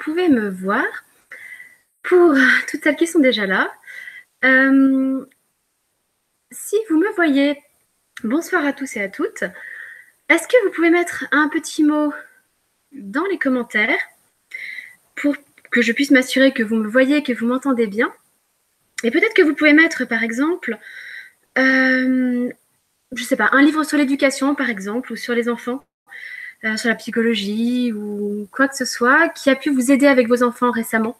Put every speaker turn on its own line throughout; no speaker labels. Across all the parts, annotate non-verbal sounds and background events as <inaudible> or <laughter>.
pouvez me voir. Pour toutes celles qui sont déjà là, euh, si vous me voyez, bonsoir à tous et à toutes. Est-ce que vous pouvez mettre un petit mot dans les commentaires pour que je puisse m'assurer que vous me voyez, que vous m'entendez bien? Et peut-être que vous pouvez mettre, par exemple, euh, je ne sais pas, un livre sur l'éducation, par exemple, ou sur les enfants, euh, sur la psychologie, ou quoi que ce soit, qui a pu vous aider avec vos enfants récemment.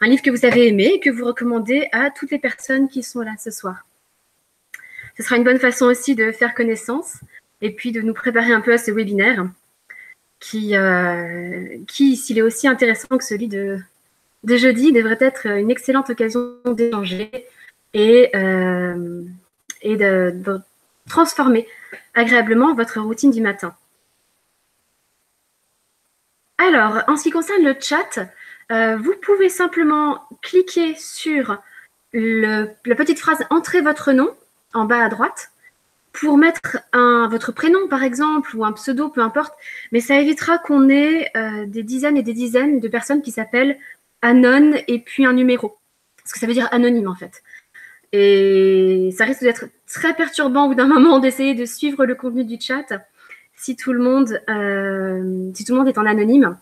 Un livre que vous avez aimé et que vous recommandez à toutes les personnes qui sont là ce soir. Ce sera une bonne façon aussi de faire connaissance et puis de nous préparer un peu à ce webinaire qui, euh, s'il est aussi intéressant que celui de, jeudi, devrait être une excellente occasion d'échanger et, euh, et de, transformer agréablement votre routine du matin. Alors, en ce qui concerne le chat, euh, vous pouvez simplement cliquer sur la petite phrase « Entrez votre nom » en bas à droite pour mettre votre prénom, par exemple, ou un pseudo, peu importe, mais ça évitera qu'on ait euh, des dizaines et des dizaines de personnes qui s'appellent Anon et puis un numéro. Parce que ça veut dire anonyme, en fait. Et ça risque d'être très perturbant au bout d'un moment d'essayer de suivre le contenu du chat si tout le monde, euh, si tout le monde est en anonyme.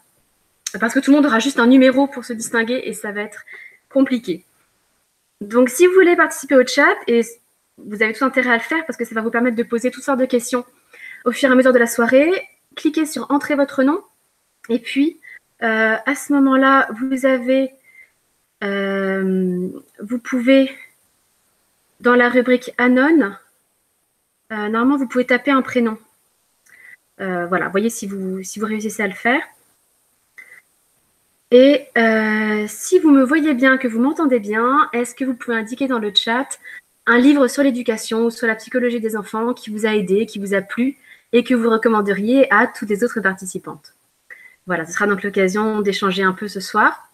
Parce que tout le monde aura juste un numéro pour se distinguer et ça va être compliqué. Donc, si vous voulez participer au chat, et vous avez tout intérêt à le faire parce que ça va vous permettre de poser toutes sortes de questions au fur et à mesure de la soirée. Cliquez sur Entrer votre nom. Et puis, euh, à ce moment-là, vous avez, euh, vous pouvez, dans la rubrique Anon, normalement, vous pouvez taper un prénom. Voilà, voyez si vous, si vous réussissez à le faire. Et si vous me voyez bien, que vous m'entendez bien, est-ce que vous pouvez indiquer dans le chat un livre sur l'éducation ou sur la psychologie des enfants qui vous a aidé, qui vous a plu et que vous recommanderiez à toutes les autres participantes? Voilà, ce sera donc l'occasion d'échanger un peu ce soir.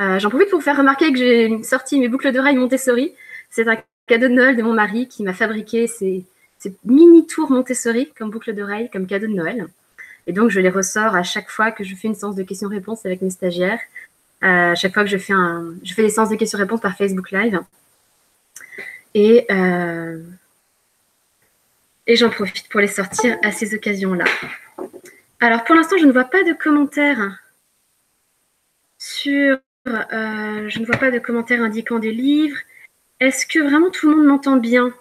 Euh, j'en profite pour vous faire remarquer que j'ai sorti mes boucles d'oreilles Montessori. C'est un cadeau de Noël de mon mari qui m'a fabriqué ces, mini tours Montessori comme boucles d'oreilles, comme cadeau de Noël. Et donc, je les ressors à chaque fois que je fais une séance de questions-réponses avec mes stagiaires. Euh, à chaque fois que je fais, un, je fais des séances de questions-réponses par Facebook Live. Euh, et, j'en profite pour les sortir à ces occasions-là. Alors, pour l'instant, je ne vois pas de commentaires sur... Euh, je ne vois pas de commentaires indiquant des livres. Est-ce que vraiment tout le monde m'entend bien?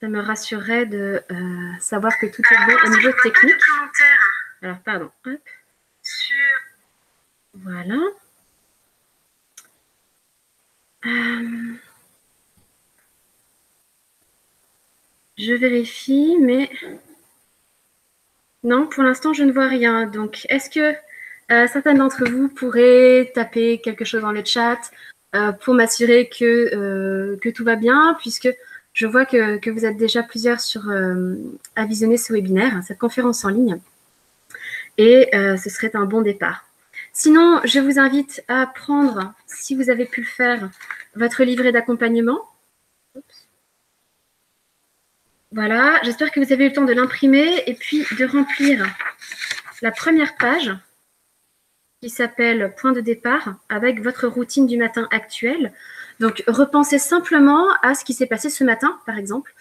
Ça me rassurerait de euh, savoir que tout est bon au niveau technique. Alors, pardon. Voilà. Je vérifie, mais non, pour l'instant, je ne vois rien. Donc, est-ce que euh, certains d'entre vous pourraient taper quelque chose dans le chat euh, pour m'assurer que, euh, que tout va bien, puisque je vois que, vous êtes déjà plusieurs à visionner ce webinaire, cette conférence en ligne, et ce serait un bon départ. Sinon, je vous invite à prendre, si vous avez pu le faire, votre livret d'accompagnement. Voilà, j'espère que vous avez eu le temps de l'imprimer et puis de remplir la première page qui s'appelle Point de départ avec votre routine du matin actuelle. Donc, repensez simplement à ce qui s'est passé ce matin, par exemple.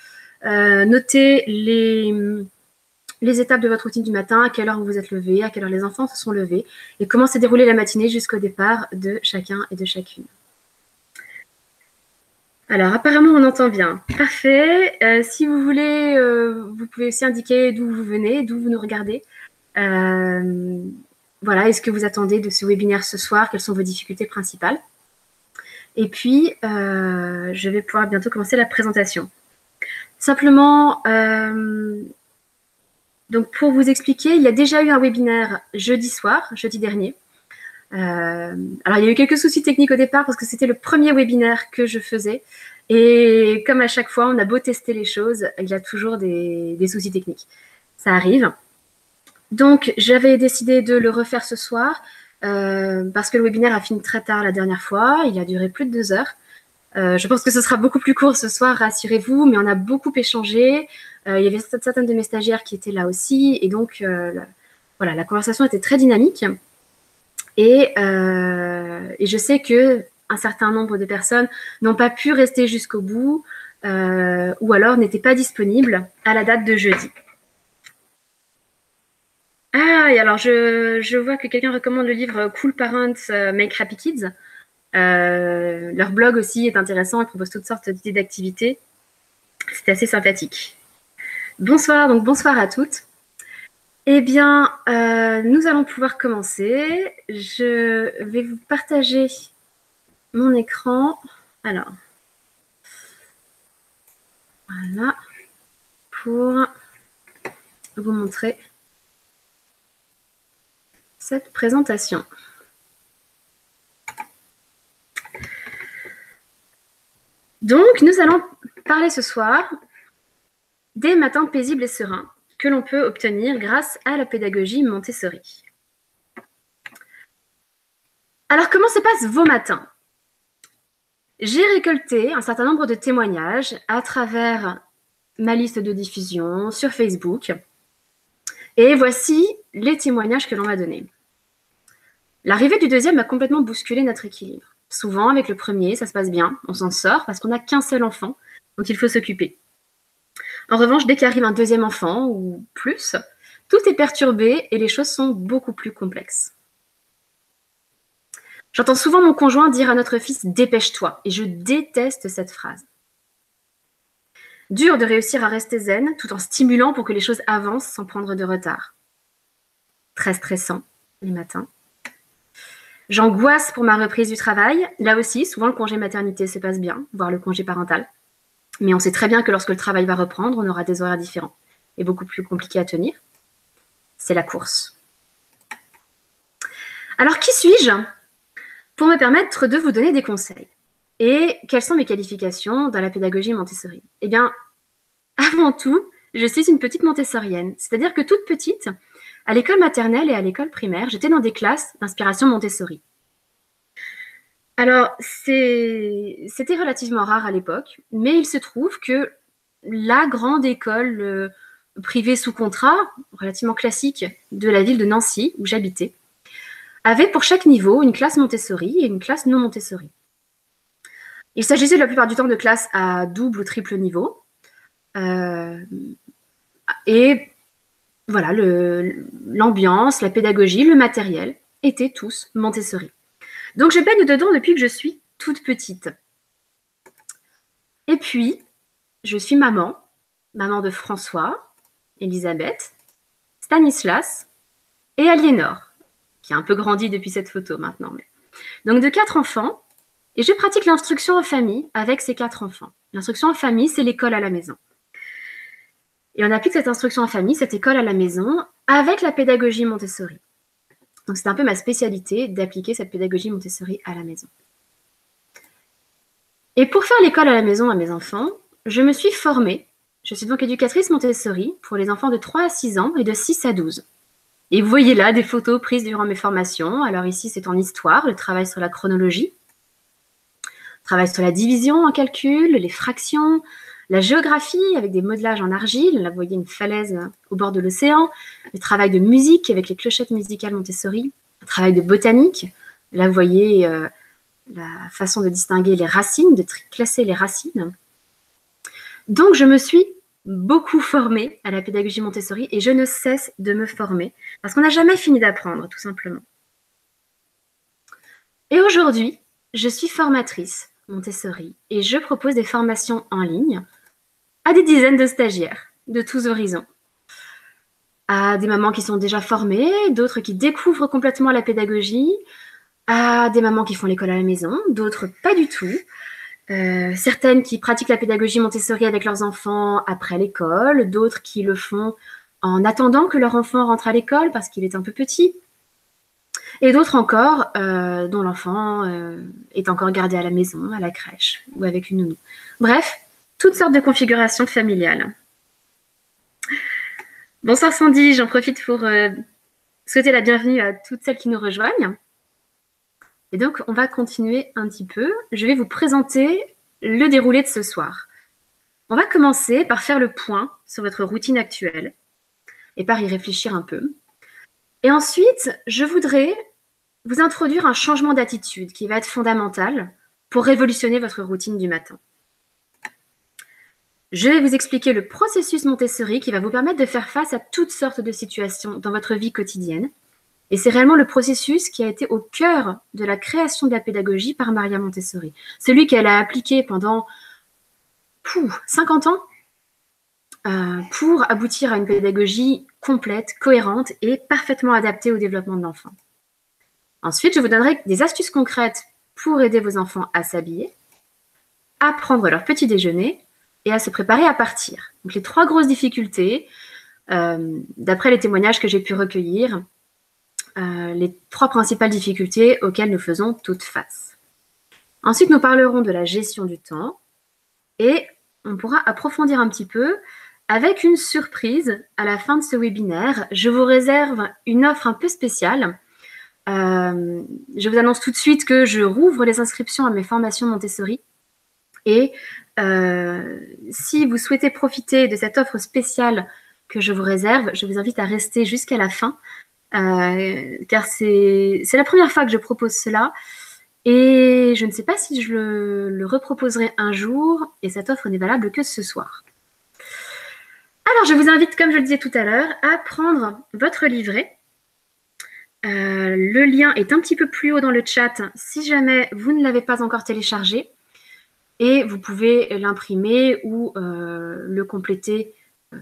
Euh, notez les, étapes de votre routine du matin, à quelle heure vous vous êtes levé, à quelle heure les enfants se sont levés et comment s'est déroulée la matinée jusqu'au départ de chacun et de chacune. Alors, apparemment, on entend bien. Parfait. Euh, si vous voulez, euh, vous pouvez aussi indiquer d'où vous venez, d'où vous nous regardez. Voilà, est-ce que vous attendez de ce webinaire ce soir? Quelles sont vos difficultés principales? Et puis, je vais pouvoir bientôt commencer la présentation. Simplement, donc pour vous expliquer, il y a déjà eu un webinaire jeudi soir, jeudi dernier, euh, alors, il y a eu quelques soucis techniques au départ parce que c'était le premier webinaire que je faisais. Et comme à chaque fois, on a beau tester les choses, il y a toujours des, soucis techniques. Ça arrive. Donc, j'avais décidé de le refaire ce soir euh, parce que le webinaire a fini très tard la dernière fois. Il a duré plus de deux heures. Euh, je pense que ce sera beaucoup plus court ce soir, rassurez-vous, mais on a beaucoup échangé. il y avait certaines de mes stagiaires qui étaient là aussi. Et donc, voilà, la conversation était très dynamique. Et, et je sais que un certain nombre de personnes n'ont pas pu rester jusqu'au bout euh, ou alors n'étaient pas disponibles à la date de jeudi. Ah, et alors je, vois que quelqu'un recommande le livre Cool Parents euh, Make Happy Kids. Euh, leur blog aussi est intéressant, ils proposent toutes sortes d'idées d'activités. C'est assez sympathique. Bonsoir, donc bonsoir à toutes. Eh bien, nous allons pouvoir commencer. Je vais vous partager mon écran. Alors, voilà, pour vous montrer cette présentation. Donc, nous allons parler ce soir des matins paisibles et sereins que l'on peut obtenir grâce à la pédagogie Montessori. Alors, comment se passent vos matins? J'ai récolté un certain nombre de témoignages à travers ma liste de diffusion sur Facebook. Et voici les témoignages que l'on m'a donnés. L'arrivée du deuxième a complètement bousculé notre équilibre. Souvent, avec le premier, ça se passe bien, on s'en sort parce qu'on n'a qu'un seul enfant dont il faut s'occuper. En revanche, dès qu'arrive un deuxième enfant ou plus, tout est perturbé et les choses sont beaucoup plus complexes. J'entends souvent mon conjoint dire à notre fils Dépêche-toi, et je déteste cette phrase. Dur de réussir à rester zen tout en stimulant pour que les choses avancent sans prendre de retard. Très stressant les matins. J'angoisse pour ma reprise du travail. Là aussi, souvent le congé maternité se passe bien, voire le congé parental. Mais on sait très bien que lorsque le travail va reprendre, on aura des horaires différents et beaucoup plus compliqués à tenir. C'est la course. Alors qui suis-je pour me permettre de vous donner des conseils? Et quelles sont mes qualifications dans la pédagogie Montessori? Eh bien, <laughs> avant tout, je suis une petite Montessorienne, c'est-à-dire que toute petite, à l'école maternelle et à l'école primaire, j'étais dans des classes d'inspiration Montessori. Alors, c'était relativement rare à l'époque, mais il se trouve que la grande école euh, privée sous contrat, relativement classique, de la ville de Nancy, où j'habitais, avait pour chaque niveau une classe Montessori et une classe non Montessori. Il s'agissait la plupart du temps de classes à double ou triple niveau. Euh, et voilà, l'ambiance, la pédagogie, le matériel étaient tous Montessori. Donc je baigne dedans depuis que je suis toute petite. Et puis, je suis maman, maman de François, Elisabeth, Stanislas et Aliénor qui a un peu grandi depuis cette photo maintenant. Donc de quatre enfants, et je pratique l'instruction en famille avec ces quatre enfants. L'instruction en famille, c'est l'école à la maison. Et on applique cette instruction en famille, cette école à la maison, avec la pédagogie Montessori. Donc c'est un peu ma spécialité d'appliquer cette pédagogie Montessori à la maison. Et pour faire l'école à la maison à mes enfants, je me suis formée. Je suis donc éducatrice Montessori pour les enfants de 3 à 6 ans et de 6 à 12. Et vous voyez là des photos prises durant mes formations. Alors ici, c'est en histoire, le travail sur la chronologie, le travail sur la division en calcul, les fractions, la géographie avec des modelages en argile. Là, vous voyez une falaise au bord de l'océan. Le travail de musique avec les clochettes musicales Montessori. Le travail de botanique. Là, vous voyez euh, la façon de distinguer les racines, de classer les racines. Donc, je me suis beaucoup formée à la pédagogie Montessori et je ne cesse de me former parce qu'on n'a jamais fini d'apprendre, tout simplement. Et aujourd'hui, je suis formatrice Montessori et je propose des formations en ligne à des dizaines de stagiaires de tous horizons. À des mamans qui sont déjà formées, d'autres qui découvrent complètement la pédagogie, à des mamans qui font l'école à la maison, d'autres pas du tout, euh, certaines qui pratiquent la pédagogie Montessori avec leurs enfants après l'école, d'autres qui le font en attendant que leur enfant rentre à l'école parce qu'il est un peu petit, et d'autres encore euh, dont l'enfant euh, est encore gardé à la maison, à la crèche ou avec une nounou. Bref, toutes sortes de configurations familiales. Bonsoir Sandy, j'en profite pour souhaiter la bienvenue à toutes celles qui nous rejoignent. Et donc, on va continuer un petit peu. Je vais vous présenter le déroulé de ce soir. On va commencer par faire le point sur votre routine actuelle et par y réfléchir un peu. Et ensuite, je voudrais vous introduire un changement d'attitude qui va être fondamental pour révolutionner votre routine du matin. Je vais vous expliquer le processus Montessori qui va vous permettre de faire face à toutes sortes de situations dans votre vie quotidienne. Et c'est réellement le processus qui a été au cœur de la création de la pédagogie par Maria Montessori. Celui qu'elle a appliqué pendant 50 ans euh, pour aboutir à une pédagogie complète, cohérente et parfaitement adaptée au développement de l'enfant. Ensuite, je vous donnerai des astuces concrètes pour aider vos enfants à s'habiller, à prendre leur petit déjeuner et à se préparer à partir. Donc les trois grosses difficultés, euh, d'après les témoignages que j'ai pu recueillir, euh, les trois principales difficultés auxquelles nous faisons toutes face. Ensuite, nous parlerons de la gestion du temps et on pourra approfondir un petit peu avec une surprise à la fin de ce webinaire. Je vous réserve une offre un peu spéciale. Euh, je vous annonce tout de suite que je rouvre les inscriptions à mes formations Montessori. Et euh, si vous souhaitez profiter de cette offre spéciale que je vous réserve, je vous invite à rester jusqu'à la fin, euh, car c'est la première fois que je propose cela. Et je ne sais pas si je le, reproposerai un jour, et cette offre n'est valable que ce soir. Alors, je vous invite, comme je le disais tout à l'heure, à prendre votre livret. Euh, le lien est un petit peu plus haut dans le chat si jamais vous ne l'avez pas encore téléchargé. Et vous pouvez l'imprimer ou euh, le compléter euh,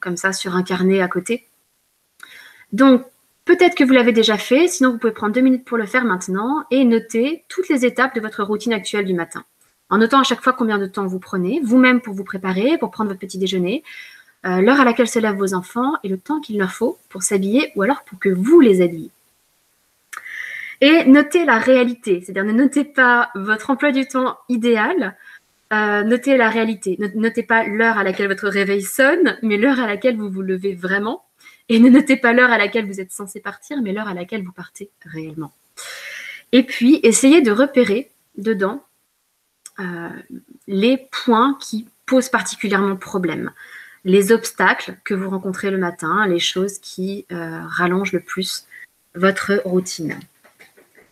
comme ça sur un carnet à côté. Donc, peut-être que vous l'avez déjà fait, sinon vous pouvez prendre deux minutes pour le faire maintenant et noter toutes les étapes de votre routine actuelle du matin. En notant à chaque fois combien de temps vous prenez, vous-même pour vous préparer, pour prendre votre petit déjeuner, euh, l'heure à laquelle se lèvent vos enfants et le temps qu'il leur faut pour s'habiller ou alors pour que vous les habillez. Et notez la réalité, c'est-à-dire ne notez pas votre emploi du temps idéal, euh, notez la réalité. Ne notez pas l'heure à laquelle votre réveil sonne, mais l'heure à laquelle vous vous levez vraiment. Et ne notez pas l'heure à laquelle vous êtes censé partir, mais l'heure à laquelle vous partez réellement. Et puis, essayez de repérer dedans euh, les points qui posent particulièrement problème les obstacles que vous rencontrez le matin, les choses qui euh, rallongent le plus votre routine.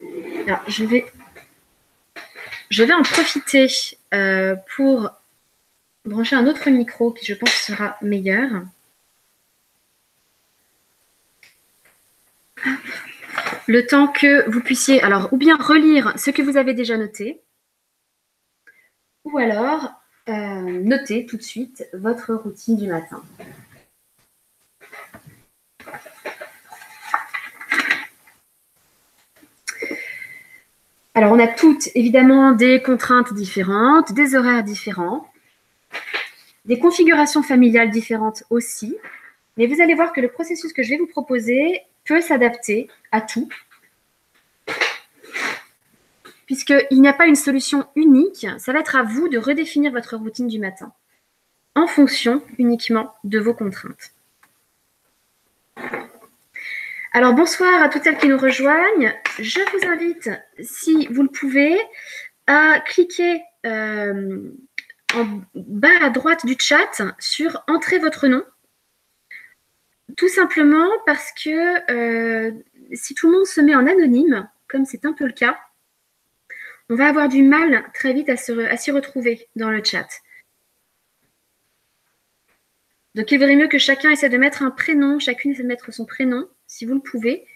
Je vais, je vais en profiter euh, pour brancher un autre micro qui, je pense, sera meilleur. Le temps que vous puissiez, alors, ou bien relire ce que vous avez déjà noté, ou alors euh, notez tout de suite votre routine du matin. Alors, on a toutes évidemment des contraintes différentes, des horaires différents, des configurations familiales différentes aussi. Mais vous allez voir que le processus que je vais vous proposer peut s'adapter à tout puisqu'il n'y a pas une solution unique, ça va être à vous de redéfinir votre routine du matin en fonction uniquement de vos contraintes. Alors bonsoir à toutes celles qui nous rejoignent. Je vous invite, si vous le pouvez, à cliquer euh, en bas à droite du chat sur Entrez votre nom. Tout simplement parce que euh, si tout le monde se met en anonyme, comme c'est un peu le cas, on va avoir du mal très vite à s'y retrouver dans le chat. Donc, il vaudrait mieux que chacun essaie de mettre un prénom, chacune essaie de mettre son prénom, si vous le pouvez.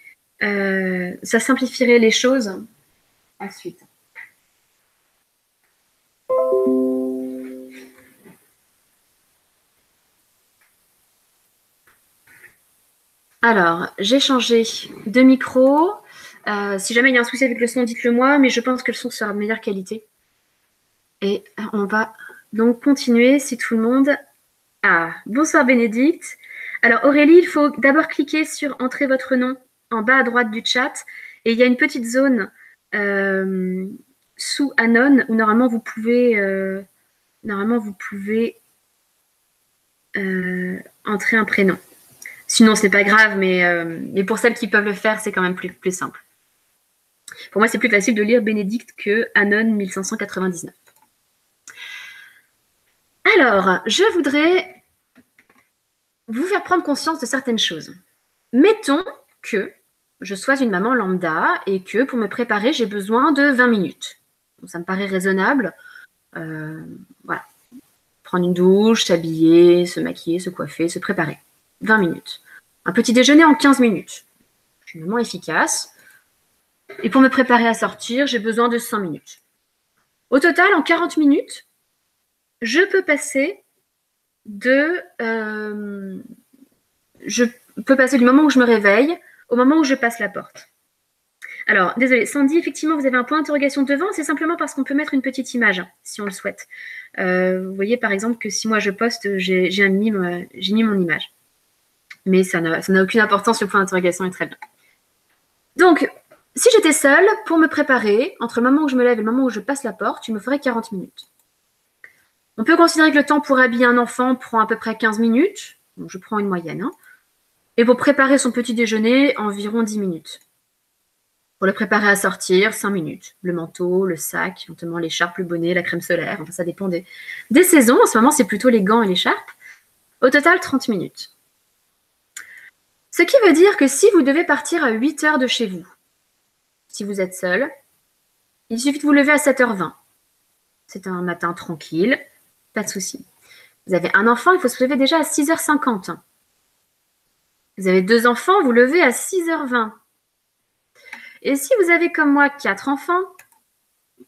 Euh, ça simplifierait les choses. Ensuite. Alors, j'ai changé de micro. Euh, si jamais il y a un souci avec le son, dites-le moi, mais je pense que le son sera de meilleure qualité. Et on va donc continuer si tout le monde. Ah, bonsoir Bénédicte. Alors Aurélie, il faut d'abord cliquer sur Entrez votre nom en bas à droite du chat. Et il y a une petite zone euh, sous Anon où normalement vous pouvez, euh, pouvez entrer un prénom. Sinon, ce n'est pas grave, mais, mais, pour celles qui peuvent le faire, c'est quand même plus, plus simple. Pour moi, c'est plus facile de lire Bénédicte que Anon 1599. Alors, je voudrais vous faire prendre conscience de certaines choses. Mettons que je sois une maman lambda et que pour me préparer, j'ai besoin de 20 minutes. ça me paraît raisonnable. Euh, voilà. Prendre une douche, s'habiller, se maquiller, se coiffer, se préparer. 20 minutes. Un petit déjeuner en 15 minutes. Je suis efficace. Et pour me préparer à sortir, j'ai besoin de 5 minutes. Au total, en 40 minutes, je peux passer de. Euh, je peux passer du moment où je me réveille au moment où je passe la porte. Alors, désolé, Sandy, effectivement, vous avez un point d'interrogation devant, c'est simplement parce qu'on peut mettre une petite image, si on le souhaite. Euh, vous voyez, par exemple, que si moi je poste, j'ai mis, mis mon image. Mais ça n'a aucune importance, le point d'interrogation est très bien. Donc, si j'étais seule, pour me préparer, entre le moment où je me lève et le moment où je passe la porte, il me ferait 40 minutes. On peut considérer que le temps pour habiller un enfant prend à peu près 15 minutes. je prends une moyenne. Hein. Et pour préparer son petit déjeuner, environ 10 minutes. Pour le préparer à sortir, 5 minutes. Le manteau, le sac, notamment l'écharpe, le bonnet, la crème solaire. Enfin, ça dépend des, des saisons. En ce moment, c'est plutôt les gants et l'écharpe. Au total, 30 minutes. Ce qui veut dire que si vous devez partir à 8 heures de chez vous, si vous êtes seul, il suffit de vous lever à 7h20. C'est un matin tranquille, pas de souci. Vous avez un enfant, il faut se lever déjà à 6h50. Vous avez deux enfants, vous levez à 6h20. Et si vous avez comme moi quatre enfants,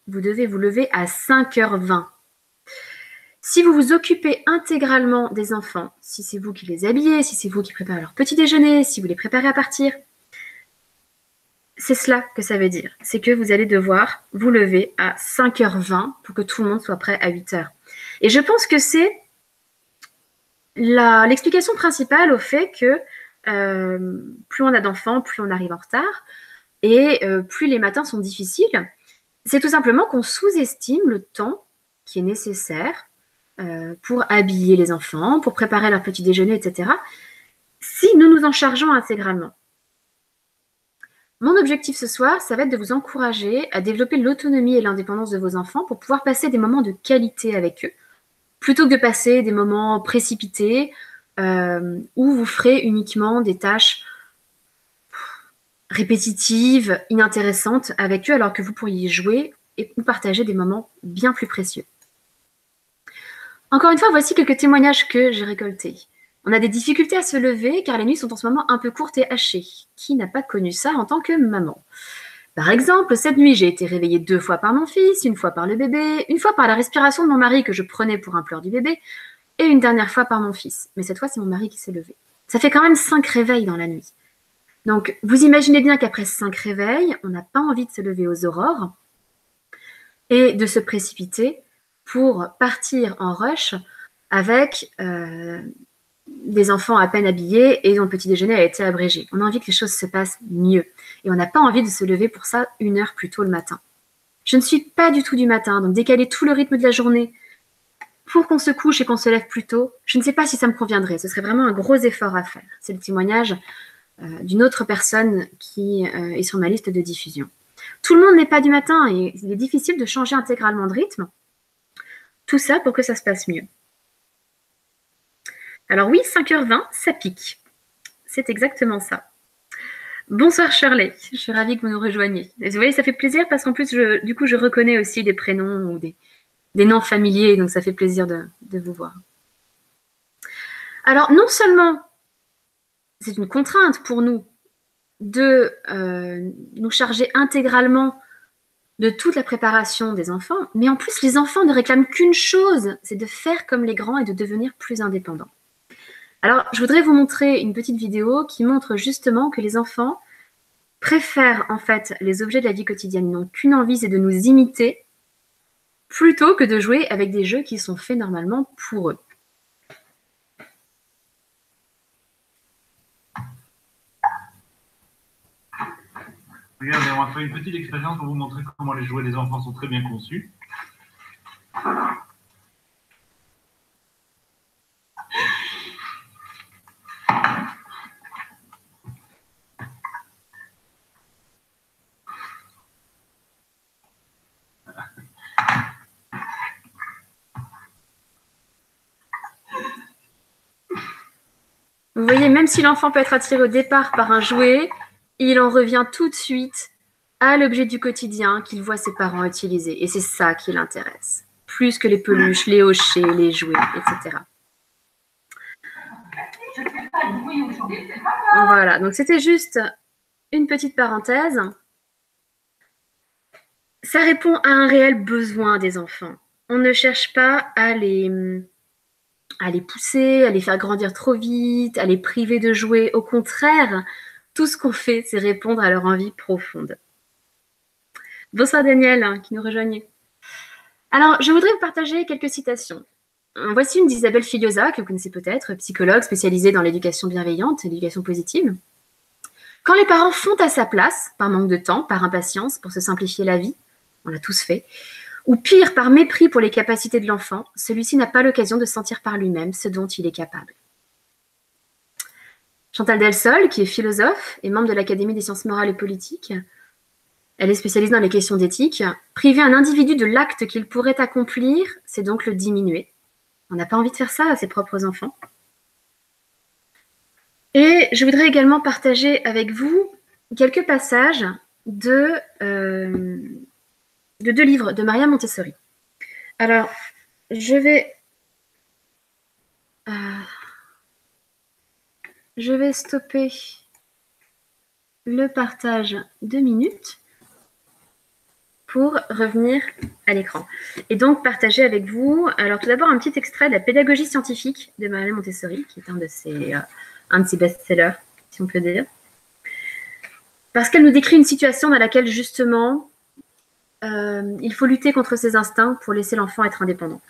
vous devez vous lever à 5h20. Si vous vous occupez intégralement des enfants, si c'est vous qui les habillez, si c'est vous qui préparez leur petit déjeuner, si vous les préparez à partir, c'est cela que ça veut dire. C'est que vous allez devoir vous lever à 5h20 pour que tout le monde soit prêt à 8h. Et je pense que c'est l'explication principale au fait que euh, plus on a d'enfants, plus on arrive en retard, et euh, plus les matins sont difficiles. C'est tout simplement qu'on sous-estime le temps qui est nécessaire euh, pour habiller les enfants, pour préparer leur petit déjeuner, etc., si nous nous en chargeons intégralement. Mon objectif ce soir, ça va être de vous encourager à développer l'autonomie et l'indépendance de vos enfants pour pouvoir passer des moments de qualité avec eux, plutôt que de passer des moments précipités euh, où vous ferez uniquement des tâches répétitives, inintéressantes avec eux, alors que vous pourriez jouer et partager des moments bien plus précieux. Encore une fois, voici quelques témoignages que j'ai récoltés. On a des difficultés à se lever car les nuits sont en ce moment un peu courtes et hachées. Qui n'a pas connu ça en tant que maman? Par exemple, cette nuit, j'ai été réveillée deux fois par mon fils, une fois par le bébé, une fois par la respiration de mon mari que je prenais pour un pleur du bébé, et une dernière fois par mon fils. Mais cette fois, c'est mon mari qui s'est levé. Ça fait quand même cinq réveils dans la nuit. Donc, vous imaginez bien qu'après cinq réveils, on n'a pas envie de se lever aux aurores et de se précipiter pour partir en rush avec euh, des enfants à peine habillés et dont le petit déjeuner a été abrégé. On a envie que les choses se passent mieux. Et on n'a pas envie de se lever pour ça une heure plus tôt le matin. Je ne suis pas du tout du matin, donc décaler tout le rythme de la journée pour qu'on se couche et qu'on se lève plus tôt, je ne sais pas si ça me conviendrait. Ce serait vraiment un gros effort à faire. C'est le témoignage euh, d'une autre personne qui euh, est sur ma liste de diffusion. Tout le monde n'est pas du matin et il est difficile de changer intégralement de rythme. Tout ça pour que ça se passe mieux. Alors oui, 5h20, ça pique. C'est exactement ça. Bonsoir Shirley, je suis ravie que vous nous rejoigniez. vous voyez, ça fait plaisir parce qu'en plus, du coup, je reconnais aussi des prénoms ou des, noms familiers, donc ça fait plaisir de, vous voir. Alors, non seulement c'est une contrainte pour nous de euh, nous charger intégralement de toute la préparation des enfants, mais en plus, les enfants ne réclament qu'une chose, c'est de faire comme les grands et de devenir plus indépendants. Alors, je voudrais vous montrer une petite vidéo qui montre justement que les enfants préfèrent en fait les objets de la vie quotidienne. Ils n'ont qu'une envie, c'est de nous imiter plutôt que de jouer avec des jeux qui sont faits normalement pour eux.
Regardez, on va faire une petite expérience pour vous montrer comment les jouets des enfants sont très bien conçus.
Vous voyez, même si l'enfant peut être attiré au départ par un jouet, il en revient tout de suite à l'objet du quotidien qu'il voit ses parents utiliser. Et c'est ça qui l'intéresse, plus que les peluches, les hochets, les jouets, etc. Voilà, donc c'était juste une petite parenthèse. Ça répond à un réel besoin des enfants. On ne cherche pas à les, à les pousser, à les faire grandir trop vite, à les priver de jouer. Au contraire, tout ce qu'on fait, c'est répondre à leur envie profonde. Bonsoir Daniel, hein, qui nous rejoignait. Alors, je voudrais vous partager quelques citations. Voici une d'Isabelle Filiosa, que vous connaissez peut-être, psychologue spécialisée dans l'éducation bienveillante l'éducation positive. Quand les parents font à sa place, par manque de temps, par impatience, pour se simplifier la vie, on l'a tous fait, ou pire, par mépris pour les capacités de l'enfant, celui-ci n'a pas l'occasion de sentir par lui-même ce dont il est capable. Chantal Delsol, qui est philosophe et membre de l'Académie des sciences morales et politiques, elle est spécialisée dans les questions d'éthique. Priver un individu de l'acte qu'il pourrait accomplir, c'est donc le diminuer. On n'a pas envie de faire ça à ses propres enfants. Et je voudrais également partager avec vous quelques passages de, euh, de deux livres de Maria Montessori. Alors, je vais, euh, je vais stopper le partage deux minutes pour revenir à l'écran. Et donc partager avec vous, alors tout d'abord un petit extrait de la pédagogie scientifique de Maria Montessori, qui est un de ses, euh, un de ses best-sellers, si on peut dire. Parce qu'elle nous décrit une situation dans laquelle justement euh, il faut lutter contre ses instincts pour laisser l'enfant être indépendant.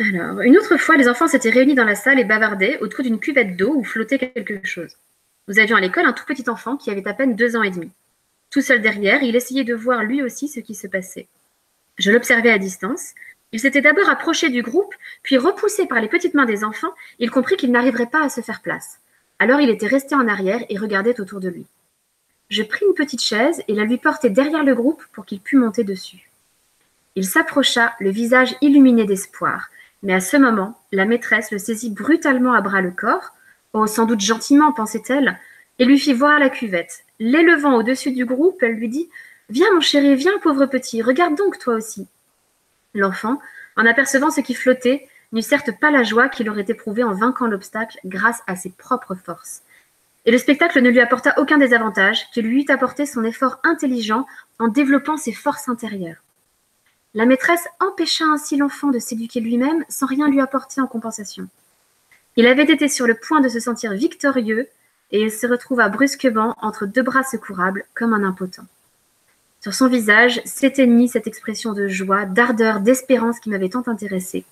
Alors, une autre fois, les enfants s'étaient réunis dans la salle et bavardaient autour d'une cuvette d'eau où flottait quelque chose. Nous avions à l'école un tout petit enfant qui avait à peine deux ans et demi. Tout seul derrière, il essayait de voir lui aussi ce qui se passait. Je l'observais à distance. Il s'était d'abord approché du groupe, puis repoussé par les petites mains des enfants, il comprit qu'il n'arriverait pas à se faire place. Alors il était resté en arrière et regardait autour de lui. Je pris une petite chaise et la lui portai derrière le groupe pour qu'il pût monter dessus. Il s'approcha, le visage illuminé d'espoir, mais à ce moment, la maîtresse le saisit brutalement à bras le corps, oh sans doute gentiment, pensait-elle, et lui fit voir la cuvette. L'élevant au-dessus du groupe, elle lui dit Viens, mon chéri, viens, pauvre petit, regarde donc toi aussi. L'enfant, en apercevant ce qui flottait, n'eut certes pas la joie qu'il aurait éprouvée en vainquant l'obstacle grâce à ses propres forces. Et le spectacle ne lui apporta aucun désavantage qui lui eût apporté son effort intelligent en développant ses forces intérieures. La maîtresse empêcha ainsi l'enfant de s'éduquer lui-même sans rien lui apporter en compensation. Il avait été sur le point de se sentir victorieux et il se retrouva brusquement entre deux bras secourables comme un impotent. Sur son visage s'éteignit cette expression de joie, d'ardeur, d'espérance qui m'avait tant intéressé,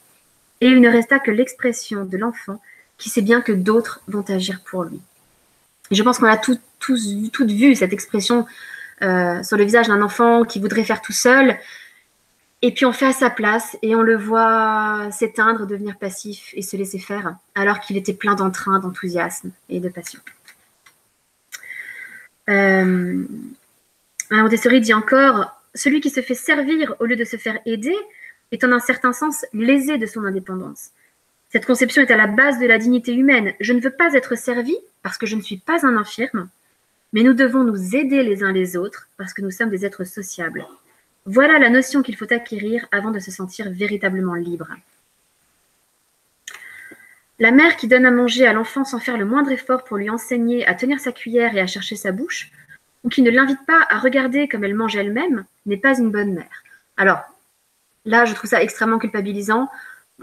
et il ne resta que l'expression de l'enfant qui sait bien que d'autres vont agir pour lui je pense qu'on a tous, toutes vu cette expression euh, sur le visage d'un enfant qui voudrait faire tout seul. Et puis on fait à sa place et on le voit s'éteindre, devenir passif et se laisser faire, alors qu'il était plein d'entrain, d'enthousiasme et de passion. Euh, Montessori dit encore Celui qui se fait servir au lieu de se faire aider est en un certain sens lésé de son indépendance. Cette conception est à la base de la dignité humaine. Je ne veux pas être servi parce que je ne suis pas un infirme, mais nous devons nous aider les uns les autres parce que nous sommes des êtres sociables. Voilà la notion qu'il faut acquérir avant de se sentir véritablement libre. La mère qui donne à manger à l'enfant sans faire le moindre effort pour lui enseigner à tenir sa cuillère et à chercher sa bouche, ou qui ne l'invite pas à regarder comme elle mange elle-même, n'est pas une bonne mère. Alors, là, je trouve ça extrêmement culpabilisant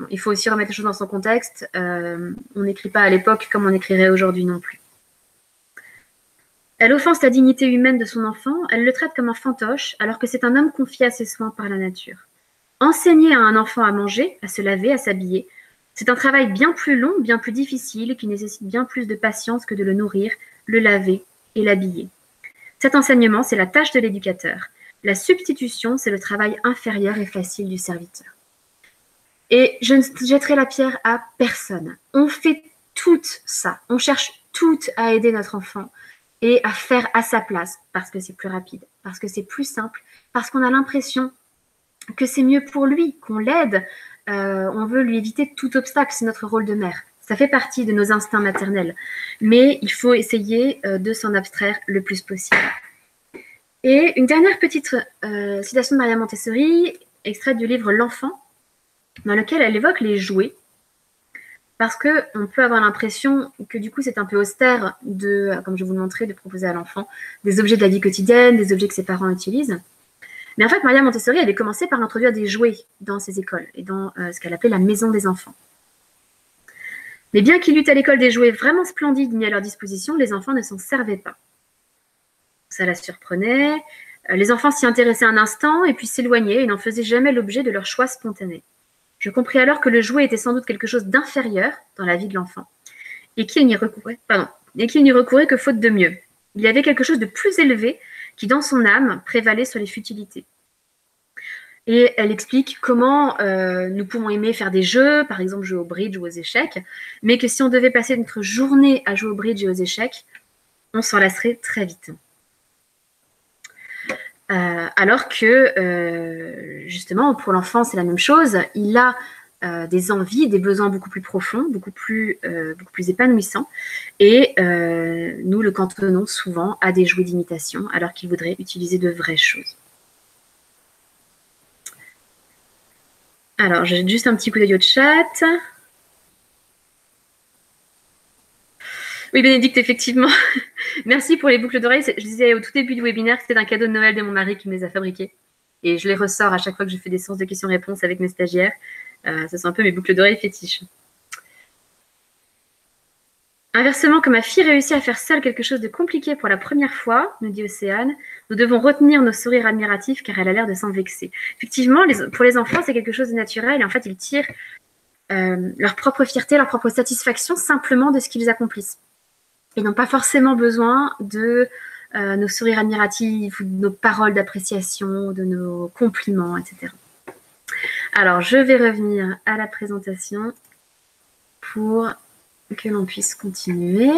il faut aussi remettre les choses dans son contexte. Euh, on n'écrit pas à l'époque comme on écrirait aujourd'hui non plus. Elle offense la dignité humaine de son enfant, elle le traite comme un fantoche, alors que c'est un homme confié à ses soins par la nature. Enseigner à un enfant à manger, à se laver, à s'habiller, c'est un travail bien plus long, bien plus difficile, qui nécessite bien plus de patience que de le nourrir, le laver et l'habiller. Cet enseignement, c'est la tâche de l'éducateur. La substitution, c'est le travail inférieur et facile du serviteur. Et je ne jetterai la pierre à personne. On fait tout ça. On cherche toutes à aider notre enfant et à faire à sa place parce que c'est plus rapide, parce que c'est plus simple, parce qu'on a l'impression que c'est mieux pour lui, qu'on l'aide. Euh, on veut lui éviter tout obstacle, c'est notre rôle de mère. Ça fait partie de nos instincts maternels. Mais il faut essayer euh, de s'en abstraire le plus possible. Et une dernière petite euh, citation de Maria Montessori, extraite du livre L'enfant, dans lequel elle évoque les jouets. Parce qu'on peut avoir l'impression que du coup c'est un peu austère de, comme je vous le montrais, de proposer à l'enfant des objets de la vie quotidienne, des objets que ses parents utilisent. Mais en fait, Maria Montessori, est commencé par introduire des jouets dans ses écoles et dans euh, ce qu'elle appelait la maison des enfants. Mais bien qu'il eût à l'école des jouets vraiment splendides mis à leur disposition, les enfants ne s'en servaient pas. Ça la surprenait. Euh, les enfants s'y intéressaient un instant et puis s'éloignaient et n'en faisaient jamais l'objet de leur choix spontané. Je compris alors que le jouet était sans doute quelque chose d'inférieur dans la vie de l'enfant et qu'il n'y recourait, recourait que faute de mieux. Il y avait quelque chose de plus élevé qui, dans son âme, prévalait sur les futilités. Et elle explique comment euh, nous pouvons aimer faire des jeux, par exemple jouer au bridge ou aux échecs, mais que si on devait passer notre journée à jouer au bridge et aux échecs, on s'en lasserait très vite. Euh, alors que, euh, justement, pour l'enfant, c'est la même chose. Il a des envies, des besoins beaucoup plus profonds, beaucoup plus, beaucoup plus épanouissants. Et nous le cantonnons souvent à des jouets d'imitation, alors qu'il voudrait utiliser de vraies choses. Alors, j'ai juste un petit coup d'œil au chat. Oui, Bénédicte, effectivement. <laughs> Merci pour les boucles d'oreilles. Je disais au tout début du webinaire que c'était un cadeau de Noël de mon mari qui me les a fabriquées. Et je les ressors à chaque fois que je fais des séances de questions-réponses avec mes stagiaires. Euh, ce sont un peu mes boucles d'oreilles fétiches. Inversement, que ma fille réussit à faire seule quelque chose de compliqué pour la première fois, nous dit Océane, nous devons retenir nos sourires admiratifs car elle a l'air de s'en vexer. Effectivement, pour les enfants, c'est quelque chose de naturel et en fait, ils tirent euh, leur propre fierté, leur propre satisfaction simplement de ce qu'ils accomplissent. Ils n'ont pas forcément besoin de euh, nos sourires admiratifs ou de nos paroles d'appréciation, de nos compliments, etc. Alors, je vais revenir à la présentation pour que l'on puisse continuer.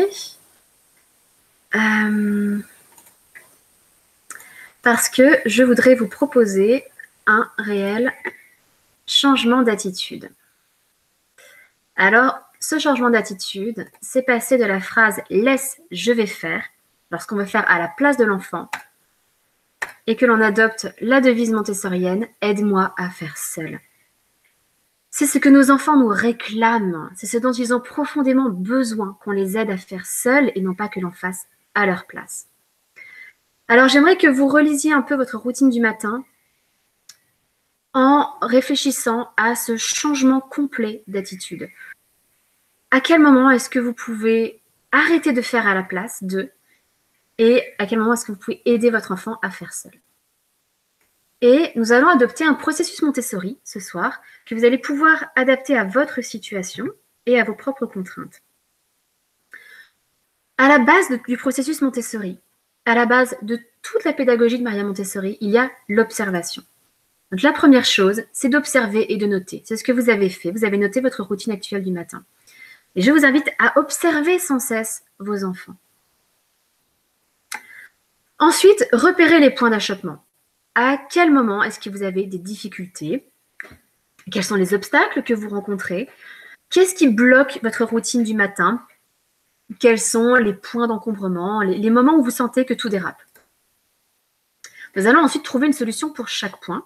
Euh, parce que je voudrais vous proposer un réel changement d'attitude. Alors, ce changement d'attitude, c'est passer de la phrase laisse, je vais faire, lorsqu'on veut faire à la place de l'enfant, et que l'on adopte la devise montessorienne aide-moi à faire seul. C'est ce que nos enfants nous réclament, c'est ce dont ils ont profondément besoin qu'on les aide à faire seuls et non pas que l'on fasse à leur place. Alors j'aimerais que vous relisiez un peu votre routine du matin en réfléchissant à ce changement complet d'attitude. À quel moment est-ce que vous pouvez arrêter de faire à la place de et à quel moment est-ce que vous pouvez aider votre enfant à faire seul? Et nous allons adopter un processus Montessori ce soir que vous allez pouvoir adapter à votre situation et à vos propres contraintes. À la base du processus Montessori, à la base de toute la pédagogie de Maria Montessori, il y a l'observation. Donc la première chose, c'est d'observer et de noter. C'est ce que vous avez fait. Vous avez noté votre routine actuelle du matin. Et je vous invite à observer sans cesse vos enfants. Ensuite, repérez les points d'achoppement à quel moment est-ce que vous avez des difficultés? Quels sont les obstacles que vous rencontrez? Qu'est-ce qui bloque votre routine du matin? Quels sont les points d'encombrement, les, moments où vous sentez que tout dérape? Nous allons ensuite trouver une solution pour chaque point.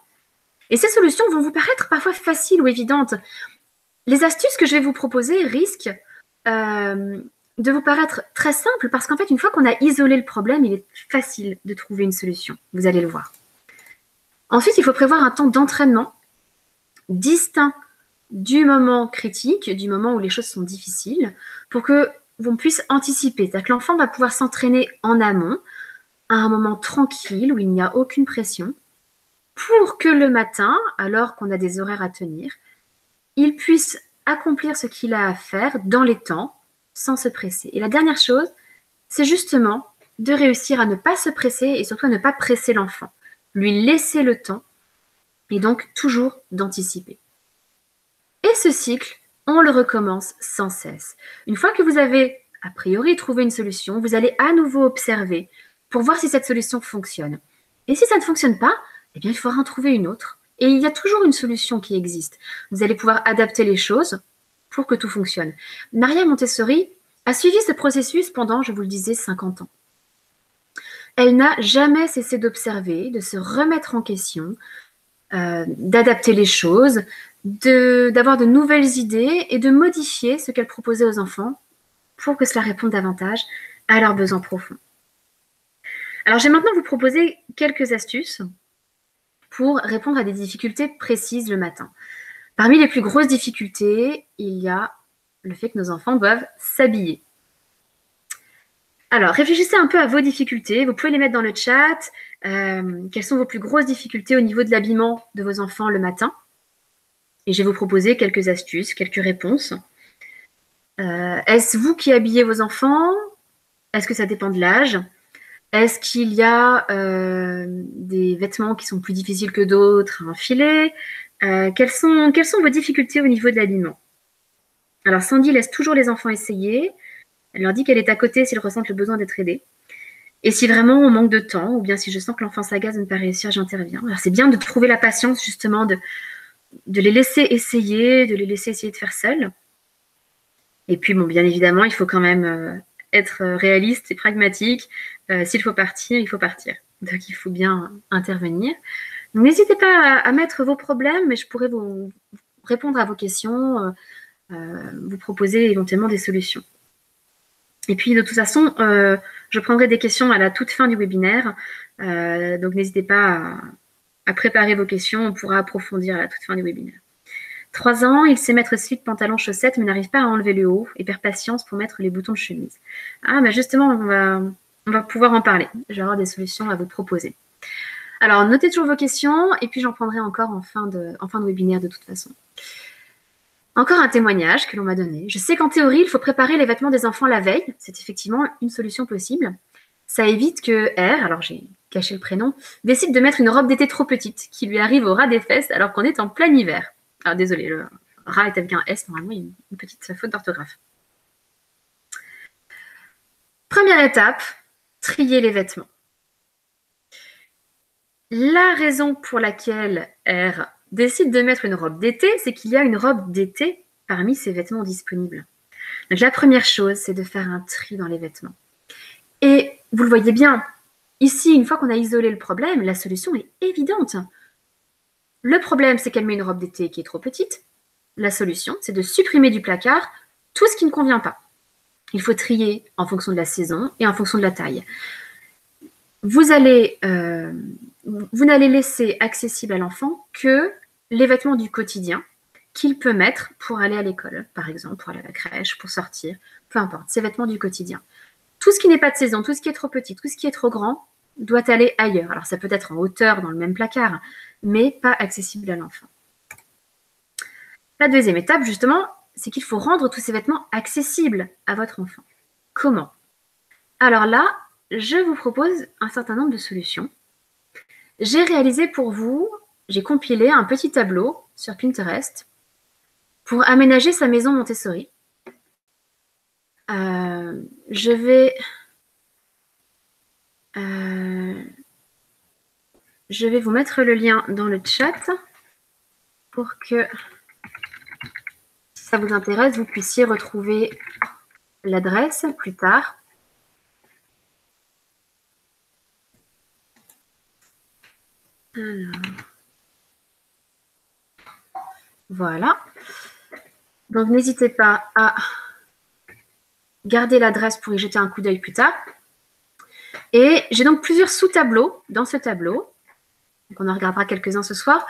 Et ces solutions vont vous paraître parfois faciles ou évidentes. Les astuces que je vais vous proposer risquent euh, de vous paraître très simples parce qu'en fait, une fois qu'on a isolé le problème, il est facile de trouver une solution. Vous allez le voir. Ensuite, il faut prévoir un temps d'entraînement distinct du moment critique, du moment où les choses sont difficiles, pour que vous puisse anticiper. C'est-à-dire que l'enfant va pouvoir s'entraîner en amont, à un moment tranquille où il n'y a aucune pression, pour que le matin, alors qu'on a des horaires à tenir, il puisse accomplir ce qu'il a à faire dans les temps, sans se presser. Et la dernière chose, c'est justement de réussir à ne pas se presser et surtout à ne pas presser l'enfant lui laisser le temps et donc toujours d'anticiper. Et ce cycle, on le recommence sans cesse. Une fois que vous avez a priori trouvé une solution, vous allez à nouveau observer pour voir si cette solution fonctionne. Et si ça ne fonctionne pas, eh bien il faudra en trouver une autre. Et il y a toujours une solution qui existe. Vous allez pouvoir adapter les choses pour que tout fonctionne. Maria Montessori a suivi ce processus pendant, je vous le disais, 50 ans. Elle n'a jamais cessé d'observer, de se remettre en question, euh, d'adapter les choses, d'avoir de, nouvelles idées et de modifier ce qu'elle proposait aux enfants pour que cela réponde davantage à leurs besoins profonds. Alors, j'ai maintenant vous proposer quelques astuces pour répondre à des difficultés précises le matin. Parmi les plus grosses difficultés, il y a le fait que nos enfants doivent s'habiller. Alors, réfléchissez un peu à vos difficultés. Vous pouvez les mettre dans le chat. Euh, quelles sont vos plus grosses difficultés au niveau de l'habillement de vos enfants le matin? Et je vais vous proposer quelques astuces, quelques réponses. Euh, est-ce vous qui habillez vos enfants? Est-ce que ça dépend de l'âge? Est-ce qu'il y a euh, des vêtements qui sont plus difficiles que d'autres à enfiler? Quelles, sont, quelles sont vos difficultés au niveau de l'habillement Alors, Sandy laisse toujours les enfants essayer. Elle leur dit qu'elle est à côté s'ils ressentent le besoin d'être aidés. Et si vraiment on manque de temps, ou bien si je sens que l'enfant s'agace de ne pas réussir, j'interviens. Alors c'est bien de trouver la patience justement de, de les laisser essayer, de les laisser essayer de faire seuls. Et puis bon, bien évidemment, il faut quand même euh, être réaliste et pragmatique. Euh, s'il faut partir, il faut partir. Donc il faut bien intervenir. N'hésitez pas à, mettre vos problèmes, mais je pourrais vous répondre à vos questions, euh, vous proposer éventuellement des solutions. Et puis, de toute façon, euh, je prendrai des questions à la toute fin du webinaire. Euh, donc, n'hésitez pas à, préparer vos questions. On pourra approfondir à la toute fin du webinaire. Trois ans, il sait mettre slip, pantalon, chaussettes, mais n'arrive pas à enlever le haut et perd patience pour mettre les boutons de chemise. Ah, bah justement, on va, on va pouvoir en parler. Je vais avoir des solutions à vous proposer. Alors, notez toujours vos questions et puis j'en prendrai encore en fin, de, en de webinaire de toute façon. Encore un témoignage que l'on m'a donné. Je sais qu'en théorie, il faut préparer les vêtements des enfants la veille. C'est effectivement une solution possible. Ça évite que R, alors j'ai caché le prénom, décide de mettre une robe d'été trop petite qui lui arrive au ras des fesses alors qu'on est en plein hiver. Alors désolé, le ras est avec un S, normalement, il y a une petite faute d'orthographe. Première étape, trier les vêtements. La raison pour laquelle R décide de mettre une robe d'été, c'est qu'il y a une robe d'été parmi ses vêtements disponibles. Donc la première chose, c'est de faire un tri dans les vêtements. Et vous le voyez bien, ici, une fois qu'on a isolé le problème, la solution est évidente. Le problème, c'est qu'elle met une robe d'été qui est trop petite. La solution, c'est de supprimer du placard tout ce qui ne convient pas. Il faut trier en fonction de la saison et en fonction de la taille. Euh, vous n'allez laisser accessible à l'enfant que les vêtements du quotidien qu'il peut mettre pour aller à l'école, par exemple, pour aller à la crèche, pour sortir, peu importe, ces vêtements du quotidien. Tout ce qui n'est pas de saison, tout ce qui est trop petit, tout ce qui est trop grand, doit aller ailleurs. Alors ça peut être en hauteur dans le même placard, mais pas accessible à l'enfant. La deuxième étape, justement, c'est qu'il faut rendre tous ces vêtements accessibles à votre enfant. Comment? Alors là, je vous propose un certain nombre de solutions. J'ai réalisé pour vous j'ai compilé un petit tableau sur Pinterest pour aménager sa maison Montessori. Euh, je vais euh, je vais vous mettre le lien dans le chat pour que ça vous intéresse, vous puissiez retrouver l'adresse plus tard. Voilà. Donc, n'hésitez pas à garder l'adresse pour y jeter un coup d'œil plus tard. Et j'ai donc plusieurs sous-tableaux dans ce tableau. Donc, on en regardera quelques-uns ce soir.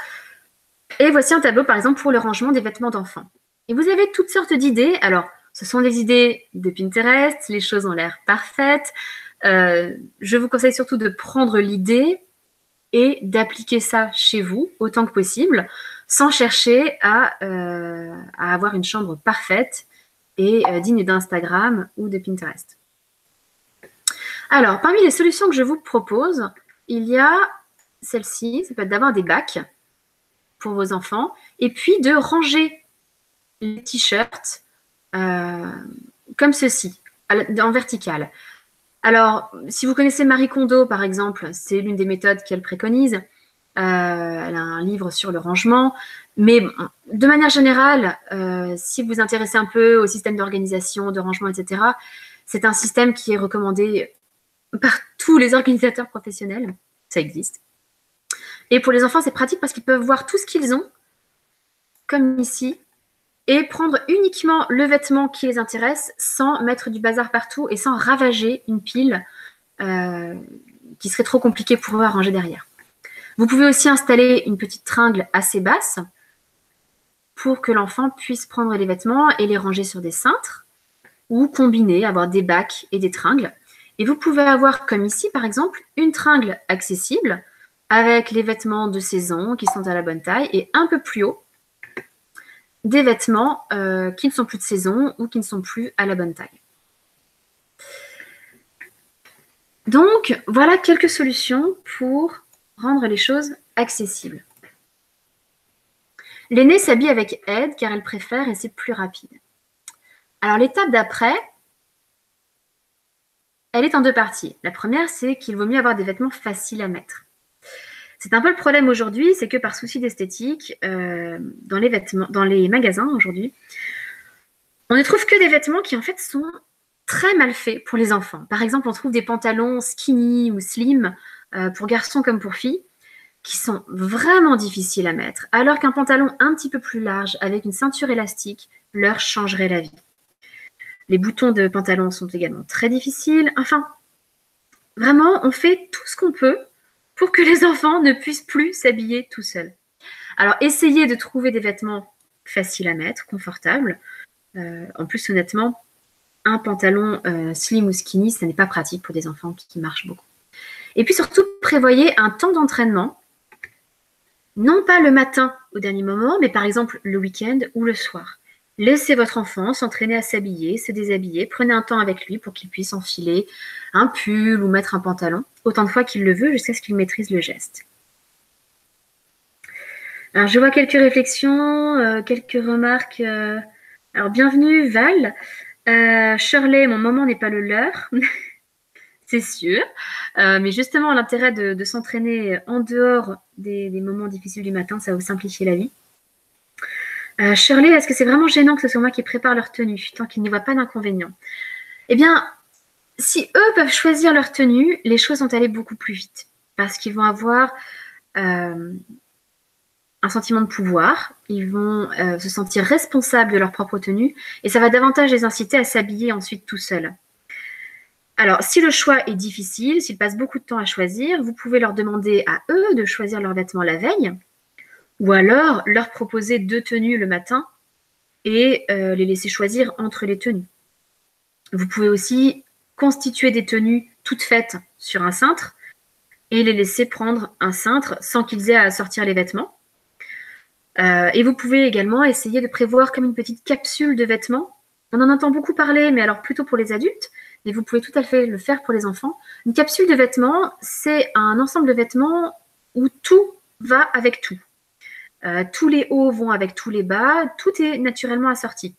Et voici un tableau, par exemple, pour le rangement des vêtements d'enfants. Et vous avez toutes sortes d'idées. Alors, ce sont des idées de Pinterest. Les choses ont l'air parfaites. Euh, je vous conseille surtout de prendre l'idée et d'appliquer ça chez vous autant que possible sans chercher à, euh, avoir une chambre parfaite et euh, digne d'Instagram ou de Pinterest. Alors, parmi les solutions que je vous propose, il y a celle-ci, ça peut être d'avoir des bacs pour vos enfants et puis de ranger les t-shirts euh, comme ceci, en vertical. Alors, si vous connaissez Marie Kondo, par exemple, c'est l'une des méthodes qu'elle préconise. elle a un livre sur le rangement. Mais de manière générale, si vous vous intéressez un peu au système d'organisation, de rangement, etc., c'est un système qui est recommandé par tous les organisateurs professionnels. Ça existe. Et pour les enfants, c'est pratique parce qu'ils peuvent voir tout ce qu'ils ont, comme ici, et prendre uniquement le vêtement qui les intéresse sans mettre du bazar partout et sans ravager une pile euh, qui serait trop compliquée pour eux ranger derrière. Vous pouvez aussi installer une petite tringle assez basse pour que l'enfant puisse prendre les vêtements et les ranger sur des cintres ou combiner, avoir des bacs et des tringles. Et vous pouvez avoir, comme ici par exemple, une tringle accessible avec les vêtements de saison qui sont à la bonne taille et un peu plus haut, des vêtements euh, qui ne sont plus de saison ou qui ne sont plus à la bonne taille. Donc, voilà quelques solutions pour rendre les choses accessibles. L'aînée s'habille avec aide car elle préfère et c'est plus rapide. Alors, l'étape d'après, elle est en deux parties. La première, c'est qu'il vaut mieux avoir des vêtements faciles à mettre. C'est un peu le problème aujourd'hui, c'est que par souci d'esthétique, euh, dans les vêtements, dans les magasins aujourd'hui, on ne trouve que des vêtements qui en fait sont très mal faits pour les enfants. Par exemple, on trouve des pantalons skinny ou slim euh, pour garçons comme pour filles qui sont vraiment difficiles à mettre, alors qu'un pantalon un petit peu plus large avec une ceinture élastique leur changerait la vie. Les boutons de pantalon sont également très difficiles. Enfin, vraiment, on fait tout ce qu'on peut pour que les enfants ne puissent plus s'habiller tout seuls. Alors, essayez de trouver des vêtements faciles à mettre, confortables. Euh, en plus, honnêtement, un pantalon euh, slim ou skinny, ce n'est pas pratique pour des enfants qui marchent beaucoup. Et puis surtout, prévoyez un temps d'entraînement, non pas le matin au dernier moment, mais par exemple le week-end ou le soir. Laissez votre enfant s'entraîner à s'habiller, se déshabiller. Prenez un temps avec lui pour qu'il puisse enfiler un pull ou mettre un pantalon autant de fois qu'il le veut jusqu'à ce qu'il maîtrise le geste. Alors, je vois quelques réflexions, euh, quelques remarques. Euh. alors, bienvenue Val. Euh, Shirley, mon moment n'est pas le leur. <laughs> c'est sûr. mais justement, l'intérêt de, s'entraîner en dehors des, des, moments difficiles du matin, ça va vous simplifier la vie. Euh, Shirley, est-ce que c'est vraiment gênant que ce soit moi qui prépare leur tenue, tant qu'ils n'y voient pas d'inconvénient? Eh bien, si eux peuvent choisir leur tenue, les choses vont aller beaucoup plus vite. Parce qu'ils vont avoir euh, un sentiment de pouvoir, ils vont euh, se sentir responsables de leur propre tenue, et ça va davantage les inciter à s'habiller ensuite tout seuls. Alors, si le choix est difficile, s'ils passent beaucoup de temps à choisir, vous pouvez leur demander à eux de choisir leurs vêtements la veille, ou alors leur proposer deux tenues le matin et euh, les laisser choisir entre les tenues. Vous pouvez aussi constituer des tenues toutes faites sur un cintre et les laisser prendre un cintre sans qu'ils aient à sortir les vêtements. Euh, et vous pouvez également essayer de prévoir comme une petite capsule de vêtements. On en entend beaucoup parler, mais alors plutôt pour les adultes, mais vous pouvez tout à fait le faire pour les enfants. Une capsule de vêtements, c'est un ensemble de vêtements où tout va avec tout. Euh, tous les hauts vont avec tous les bas, tout est naturellement assorti.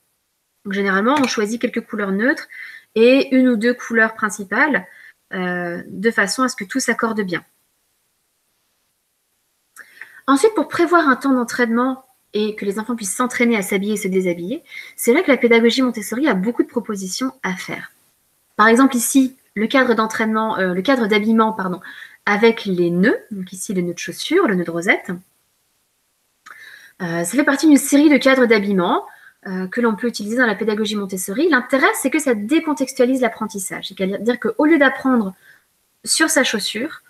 Généralement, on choisit quelques couleurs neutres et une ou deux couleurs principales euh, de façon à ce que tout s'accorde bien. Ensuite, pour prévoir un temps d'entraînement et que les enfants puissent s'entraîner à s'habiller et se déshabiller, c'est là que la pédagogie Montessori a beaucoup de propositions à faire. Par exemple, ici, le cadre d'entraînement, euh, le cadre d'habillement, avec les nœuds, donc ici le nœud de chaussure, le nœud de rosette, ça fait partie d'une série de cadres d'habillement euh, que l'on peut utiliser dans la pédagogie Montessori. L'intérêt, c'est que ça décontextualise l'apprentissage. C'est-à-dire qu'au lieu d'apprendre sur sa chaussure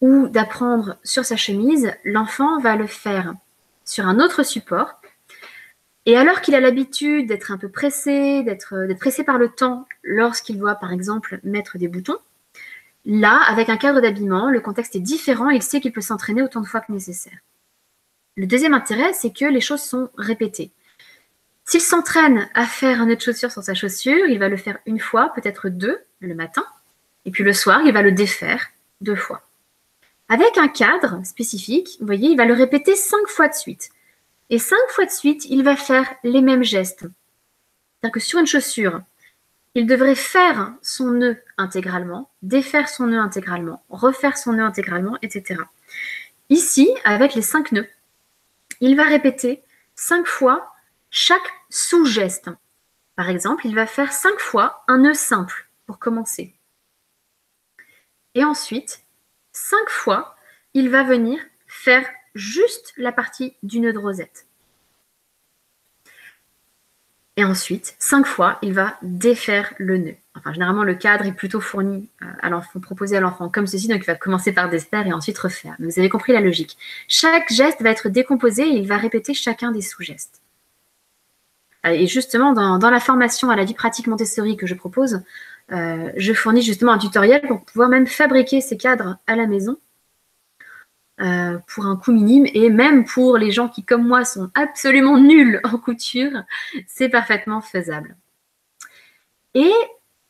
ou d'apprendre sur sa chemise, l'enfant va le faire sur un autre support. Et alors qu'il a l'habitude d'être un peu pressé, d'être pressé par le temps lorsqu'il doit, par exemple, mettre des boutons, là, avec un cadre d'habillement, le contexte est différent et il sait qu'il peut s'entraîner autant de fois que nécessaire. Le deuxième intérêt, c'est que les choses sont répétées. S'il s'entraîne à faire un nœud de chaussure sur sa chaussure, il va le faire une fois, peut-être deux, le matin. Et puis le soir, il va le défaire deux fois. Avec un cadre spécifique, vous voyez, il va le répéter cinq fois de suite. Et cinq fois de suite, il va faire les mêmes gestes. C'est-à-dire que sur une chaussure, il devrait faire son nœud intégralement, défaire son nœud intégralement, refaire son nœud intégralement, etc. Ici, avec les cinq nœuds, il va répéter cinq fois chaque sous-geste. Par exemple, il va faire cinq fois un nœud simple pour commencer. Et ensuite, cinq fois, il va venir faire juste la partie du nœud de rosette. Et ensuite, cinq fois, il va défaire le nœud. Enfin, généralement, le cadre est plutôt fourni euh, à l'enfant, proposé à l'enfant comme ceci. Donc, il va commencer par défaire et ensuite refaire. Mais vous avez compris la logique. Chaque geste va être décomposé et il va répéter chacun des sous-gestes. Euh, et justement, dans, la formation à la vie pratique Montessori que je propose, euh, je fournis justement un tutoriel pour pouvoir même fabriquer ces cadres à la maison pour un coût minime et même pour les gens qui, comme moi, sont absolument nuls en couture, c'est parfaitement faisable. Et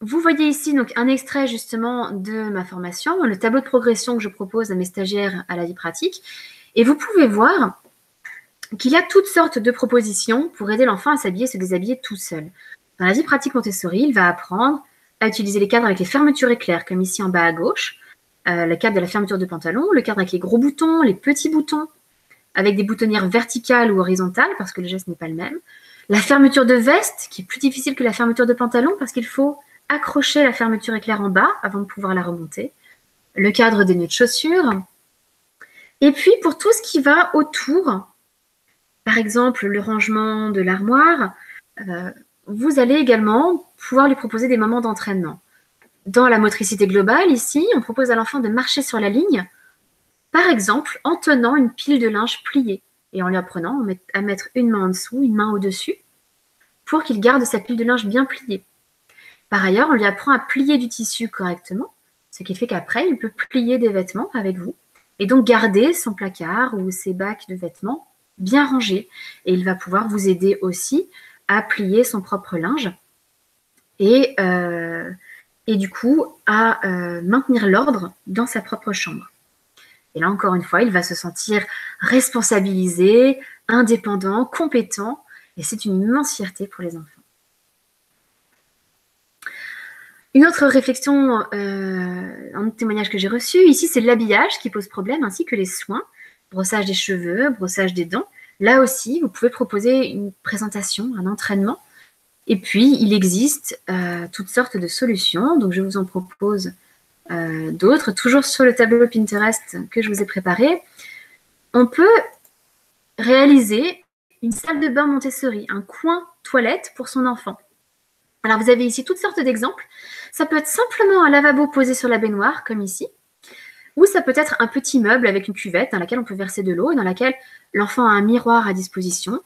vous voyez ici donc un extrait justement de ma formation, le tableau de progression que je propose à mes stagiaires à la vie pratique. Et vous pouvez voir qu'il y a toutes sortes de propositions pour aider l'enfant à s'habiller et se déshabiller tout seul. Dans la vie pratique Montessori, il va apprendre à utiliser les cadres avec les fermetures éclairs, comme ici en bas à gauche, euh, le cadre de la fermeture de pantalon, le cadre avec les gros boutons, les petits boutons, avec des boutonnières verticales ou horizontales, parce que le geste n'est pas le même. La fermeture de veste, qui est plus difficile que la fermeture de pantalon, parce qu'il faut accrocher la fermeture éclair en bas avant de pouvoir la remonter. Le cadre des nœuds de chaussures. Et puis, pour tout ce qui va autour, par exemple le rangement de l'armoire, euh, vous allez également pouvoir lui proposer des moments d'entraînement. Dans la motricité globale, ici, on propose à l'enfant de marcher sur la ligne, par exemple en tenant une pile de linge pliée et en lui apprenant à mettre une main en dessous, une main au-dessus, pour qu'il garde sa pile de linge bien pliée. Par ailleurs, on lui apprend à plier du tissu correctement, ce qui fait qu'après, il peut plier des vêtements avec vous et donc garder son placard ou ses bacs de vêtements bien rangés. Et il va pouvoir vous aider aussi à plier son propre linge et euh, du coup à euh, maintenir l'ordre dans sa propre chambre. Et là, encore une fois, il va se sentir responsabilisé, indépendant, compétent, et c'est une immense fierté pour les enfants. Une autre réflexion, euh, un témoignage que j'ai reçu, ici, c'est l'habillage qui pose problème, ainsi que les soins, brossage des cheveux, brossage des dents. Là aussi, vous pouvez proposer une présentation, un entraînement et puis, il existe euh, toutes sortes de solutions. Donc, je vous en propose euh, d'autres, toujours sur le tableau Pinterest que je vous ai préparé. On peut réaliser une salle de bain Montessori, un coin toilette pour son enfant. Alors, vous avez ici toutes sortes d'exemples. Ça peut être simplement un lavabo posé sur la baignoire, comme ici. Ou ça peut être un petit meuble avec une cuvette dans laquelle on peut verser de l'eau et dans laquelle l'enfant a un miroir à disposition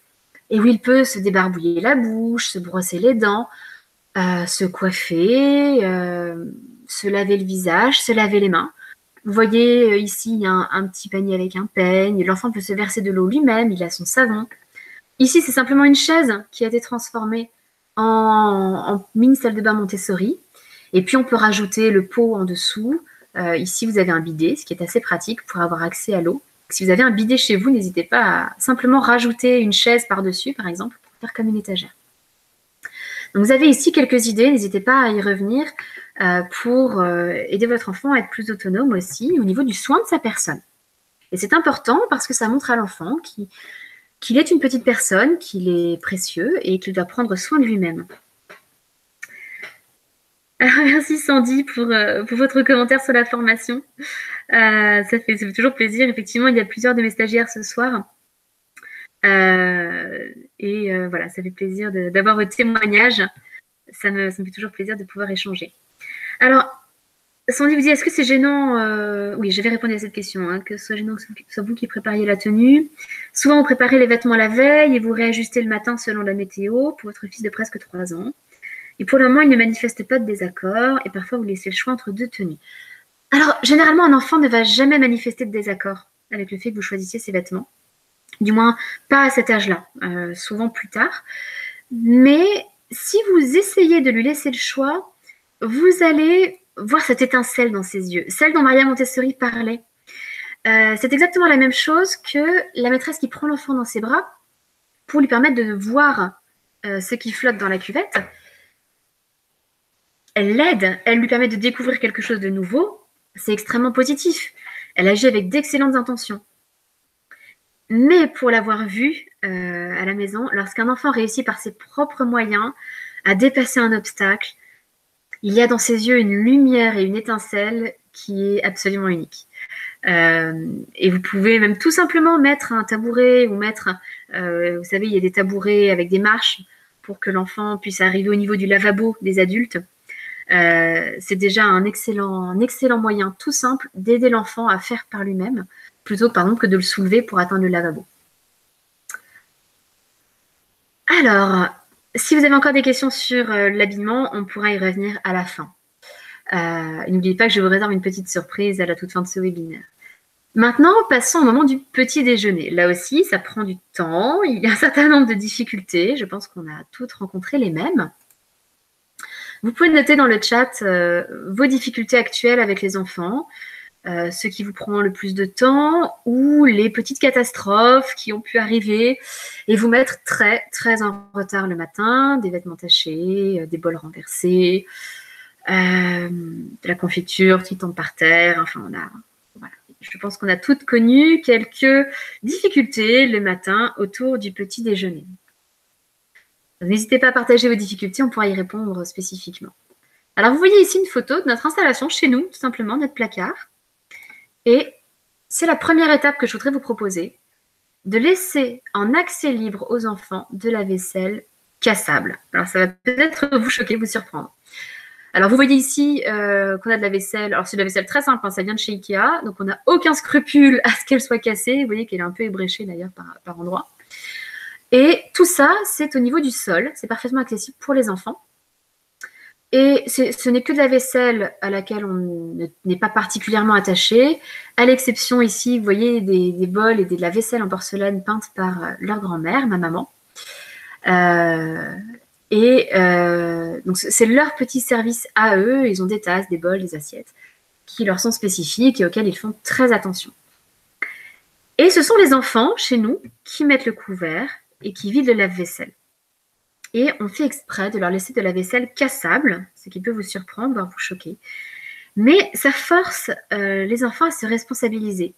et où il peut se débarbouiller la bouche, se brosser les dents, euh, se coiffer, euh, se laver le visage, se laver les mains. Vous voyez euh, ici, il y a un, petit panier avec un peigne. L'enfant peut se verser de l'eau lui-même, il a son savon. Ici, c'est simplement une chaise qui a été transformée en, mini salle de bain Montessori. Et puis, on peut rajouter le pot en dessous. ici, vous avez un bidet, ce qui est assez pratique pour avoir accès à l'eau. Si vous avez un bidet chez vous, n'hésitez pas à simplement rajouter une chaise par-dessus, par exemple, pour faire comme une étagère. Donc vous avez ici quelques idées, n'hésitez pas à y revenir euh, pour euh, aider votre enfant à être plus autonome aussi au niveau du soin de sa personne. Et c'est important parce que ça montre à l'enfant qu'il est une petite personne, qu'il est précieux et qu'il doit prendre soin de lui-même. <laughs> merci Sandy euh, pour, votre commentaire sur la formation. Euh, ça, fait, toujours plaisir. Effectivement, il y a plusieurs de mes stagiaires ce soir. Euh, et voilà, ça fait plaisir d'avoir votre témoignage. Ça me, ça me, fait toujours plaisir de pouvoir échanger. Alors, Sandy vous dit, est-ce que c'est gênant Oui, je vais répondre à cette question. Hein, que ce soit gênant que ce soit vous qui prépariez la tenue. Souvent, vous préparez les vêtements la veille et vous réajustez le matin selon la météo pour votre fils de presque 3 ans. Et pour le moment, il ne manifeste pas de désaccord et parfois vous laissez le choix entre deux tenues. Alors, généralement, un enfant ne va jamais manifester de désaccord avec le fait que vous choisissiez ses vêtements. Du moins, pas à cet âge-là, euh, souvent plus tard. Mais si vous essayez de lui laisser le choix, vous allez voir cette étincelle dans ses yeux, celle dont Maria Montessori parlait. Euh, c'est exactement la même chose que la maîtresse qui prend l'enfant dans ses bras pour lui permettre de voir euh, ce qui flotte dans la cuvette elle l'aide, elle lui permet de découvrir quelque chose de nouveau, c'est extrêmement positif. Elle agit avec d'excellentes intentions. Mais pour l'avoir vu euh, à la maison, lorsqu'un enfant réussit par ses propres moyens à dépasser un obstacle, il y a dans ses yeux une lumière et une étincelle qui est absolument unique. Euh, et vous pouvez même tout simplement mettre un tabouret ou mettre, euh, vous savez, il y a des tabourets avec des marches pour que l'enfant puisse arriver au niveau du lavabo des adultes. Euh, c'est déjà un excellent, un excellent moyen tout simple d'aider l'enfant à faire par lui-même, plutôt par exemple que de le soulever pour atteindre le lavabo. Alors, si vous avez encore des questions sur l'habillement, on pourra y revenir à la fin. N'oubliez pas que je vous réserve une petite surprise à la toute fin de ce webinaire. Maintenant, passons au moment du petit déjeuner. Là aussi, ça prend du temps. Il y a un certain nombre de difficultés. Je pense qu'on a toutes rencontré les mêmes. Vous pouvez noter dans le chat euh, vos difficultés actuelles avec les enfants, euh, ce qui vous prend le plus de temps ou les petites catastrophes qui ont pu arriver et vous mettre très, très en retard le matin, des vêtements tachés, euh, des bols renversés, de la confiture qui tombe par terre. Enfin, on a je pense qu'on a toutes connu quelques difficultés le matin autour du petit déjeuner. N'hésitez pas à partager vos difficultés, on pourra y répondre spécifiquement. Alors, vous voyez ici une photo de notre installation chez nous, tout simplement, notre placard. Et c'est la première étape que je voudrais vous proposer, de laisser en accès libre aux enfants de la vaisselle cassable. Alors, ça va peut-être vous choquer, vous surprendre. Alors, vous voyez ici euh, qu'on a de la vaisselle. Alors, c'est de la vaisselle très simple, hein, ça vient de chez Ikea. Donc, on n'a aucun scrupule <laughs> à ce qu'elle soit cassée. Vous voyez qu'elle est un peu ébréchée d'ailleurs par, par endroits. Et tout ça, c'est au niveau du sol. C'est parfaitement accessible pour les enfants. Et ce n'est que de la vaisselle à laquelle on n'est pas particulièrement attaché, à l'exception ici, vous voyez, des, bols et de la vaisselle en porcelaine peinte par euh, leur grand-mère, ma maman. Euh, et euh, donc, c'est leur petit service à eux. Ils ont des tasses, des bols, des assiettes qui leur sont spécifiques et auxquels ils font très attention. Et ce sont les enfants, chez nous, qui mettent le couvert et qui vident le lave-vaisselle. Et on fait exprès de leur laisser de la vaisselle cassable, ce qui peut vous surprendre, voire vous choquer. Mais ça force euh, les enfants à se responsabiliser.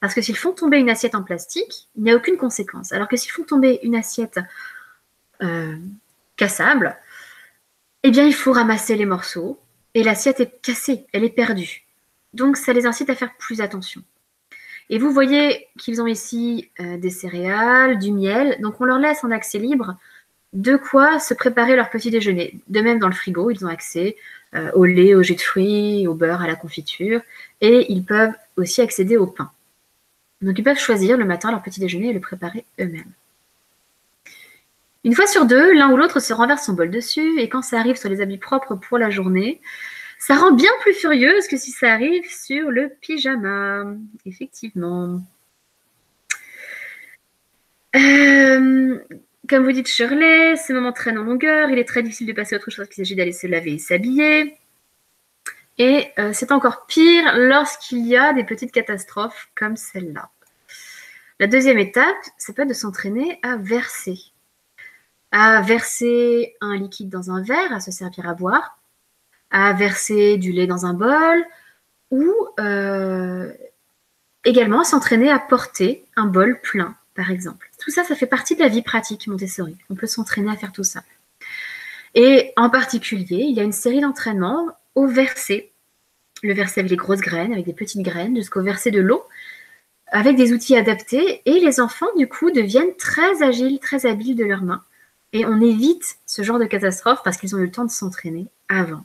Parce que s'ils font tomber une assiette en plastique, il n'y a aucune conséquence. Alors que s'ils font tomber une assiette euh, cassable, eh bien, il faut ramasser les morceaux et l'assiette est cassée, elle est perdue. Donc, ça les incite à faire plus attention. Et vous voyez qu'ils ont ici euh, des céréales, du miel, donc on leur laisse en accès libre de quoi se préparer leur petit déjeuner. De même, dans le frigo, ils ont accès euh, au lait, au jus de fruits, au beurre, à la confiture, et ils peuvent aussi accéder au pain. Donc, ils peuvent choisir le matin leur petit déjeuner et le préparer eux-mêmes. Une fois sur deux, l'un ou l'autre se renverse son bol dessus, et quand ça arrive sur les habits propres pour la journée, ça rend bien plus furieuse que si ça arrive sur le pyjama. Effectivement. Euh, comme vous dites Shirley, ce moment traîne en longueur, il est très difficile de passer à autre chose qu'il s'agit d'aller se laver et s'habiller. Et euh, c'est encore pire lorsqu'il y a des petites catastrophes comme celle-là. La deuxième étape, c'est pas de s'entraîner à verser à verser un liquide dans un verre, à se servir à boire, à verser du lait dans un bol, ou euh, également s'entraîner à porter un bol plein, par exemple. Tout ça, ça fait partie de la vie pratique Montessori. On peut s'entraîner à faire tout ça. Et en particulier, il y a une série d'entraînements au verset. Le verset avec les grosses graines, avec des petites graines, jusqu'au verset de l'eau, avec des outils adaptés. Et les enfants, du coup, deviennent très agiles, très habiles de leurs mains et on évite ce genre de catastrophe parce qu'ils ont eu le temps de s'entraîner avant.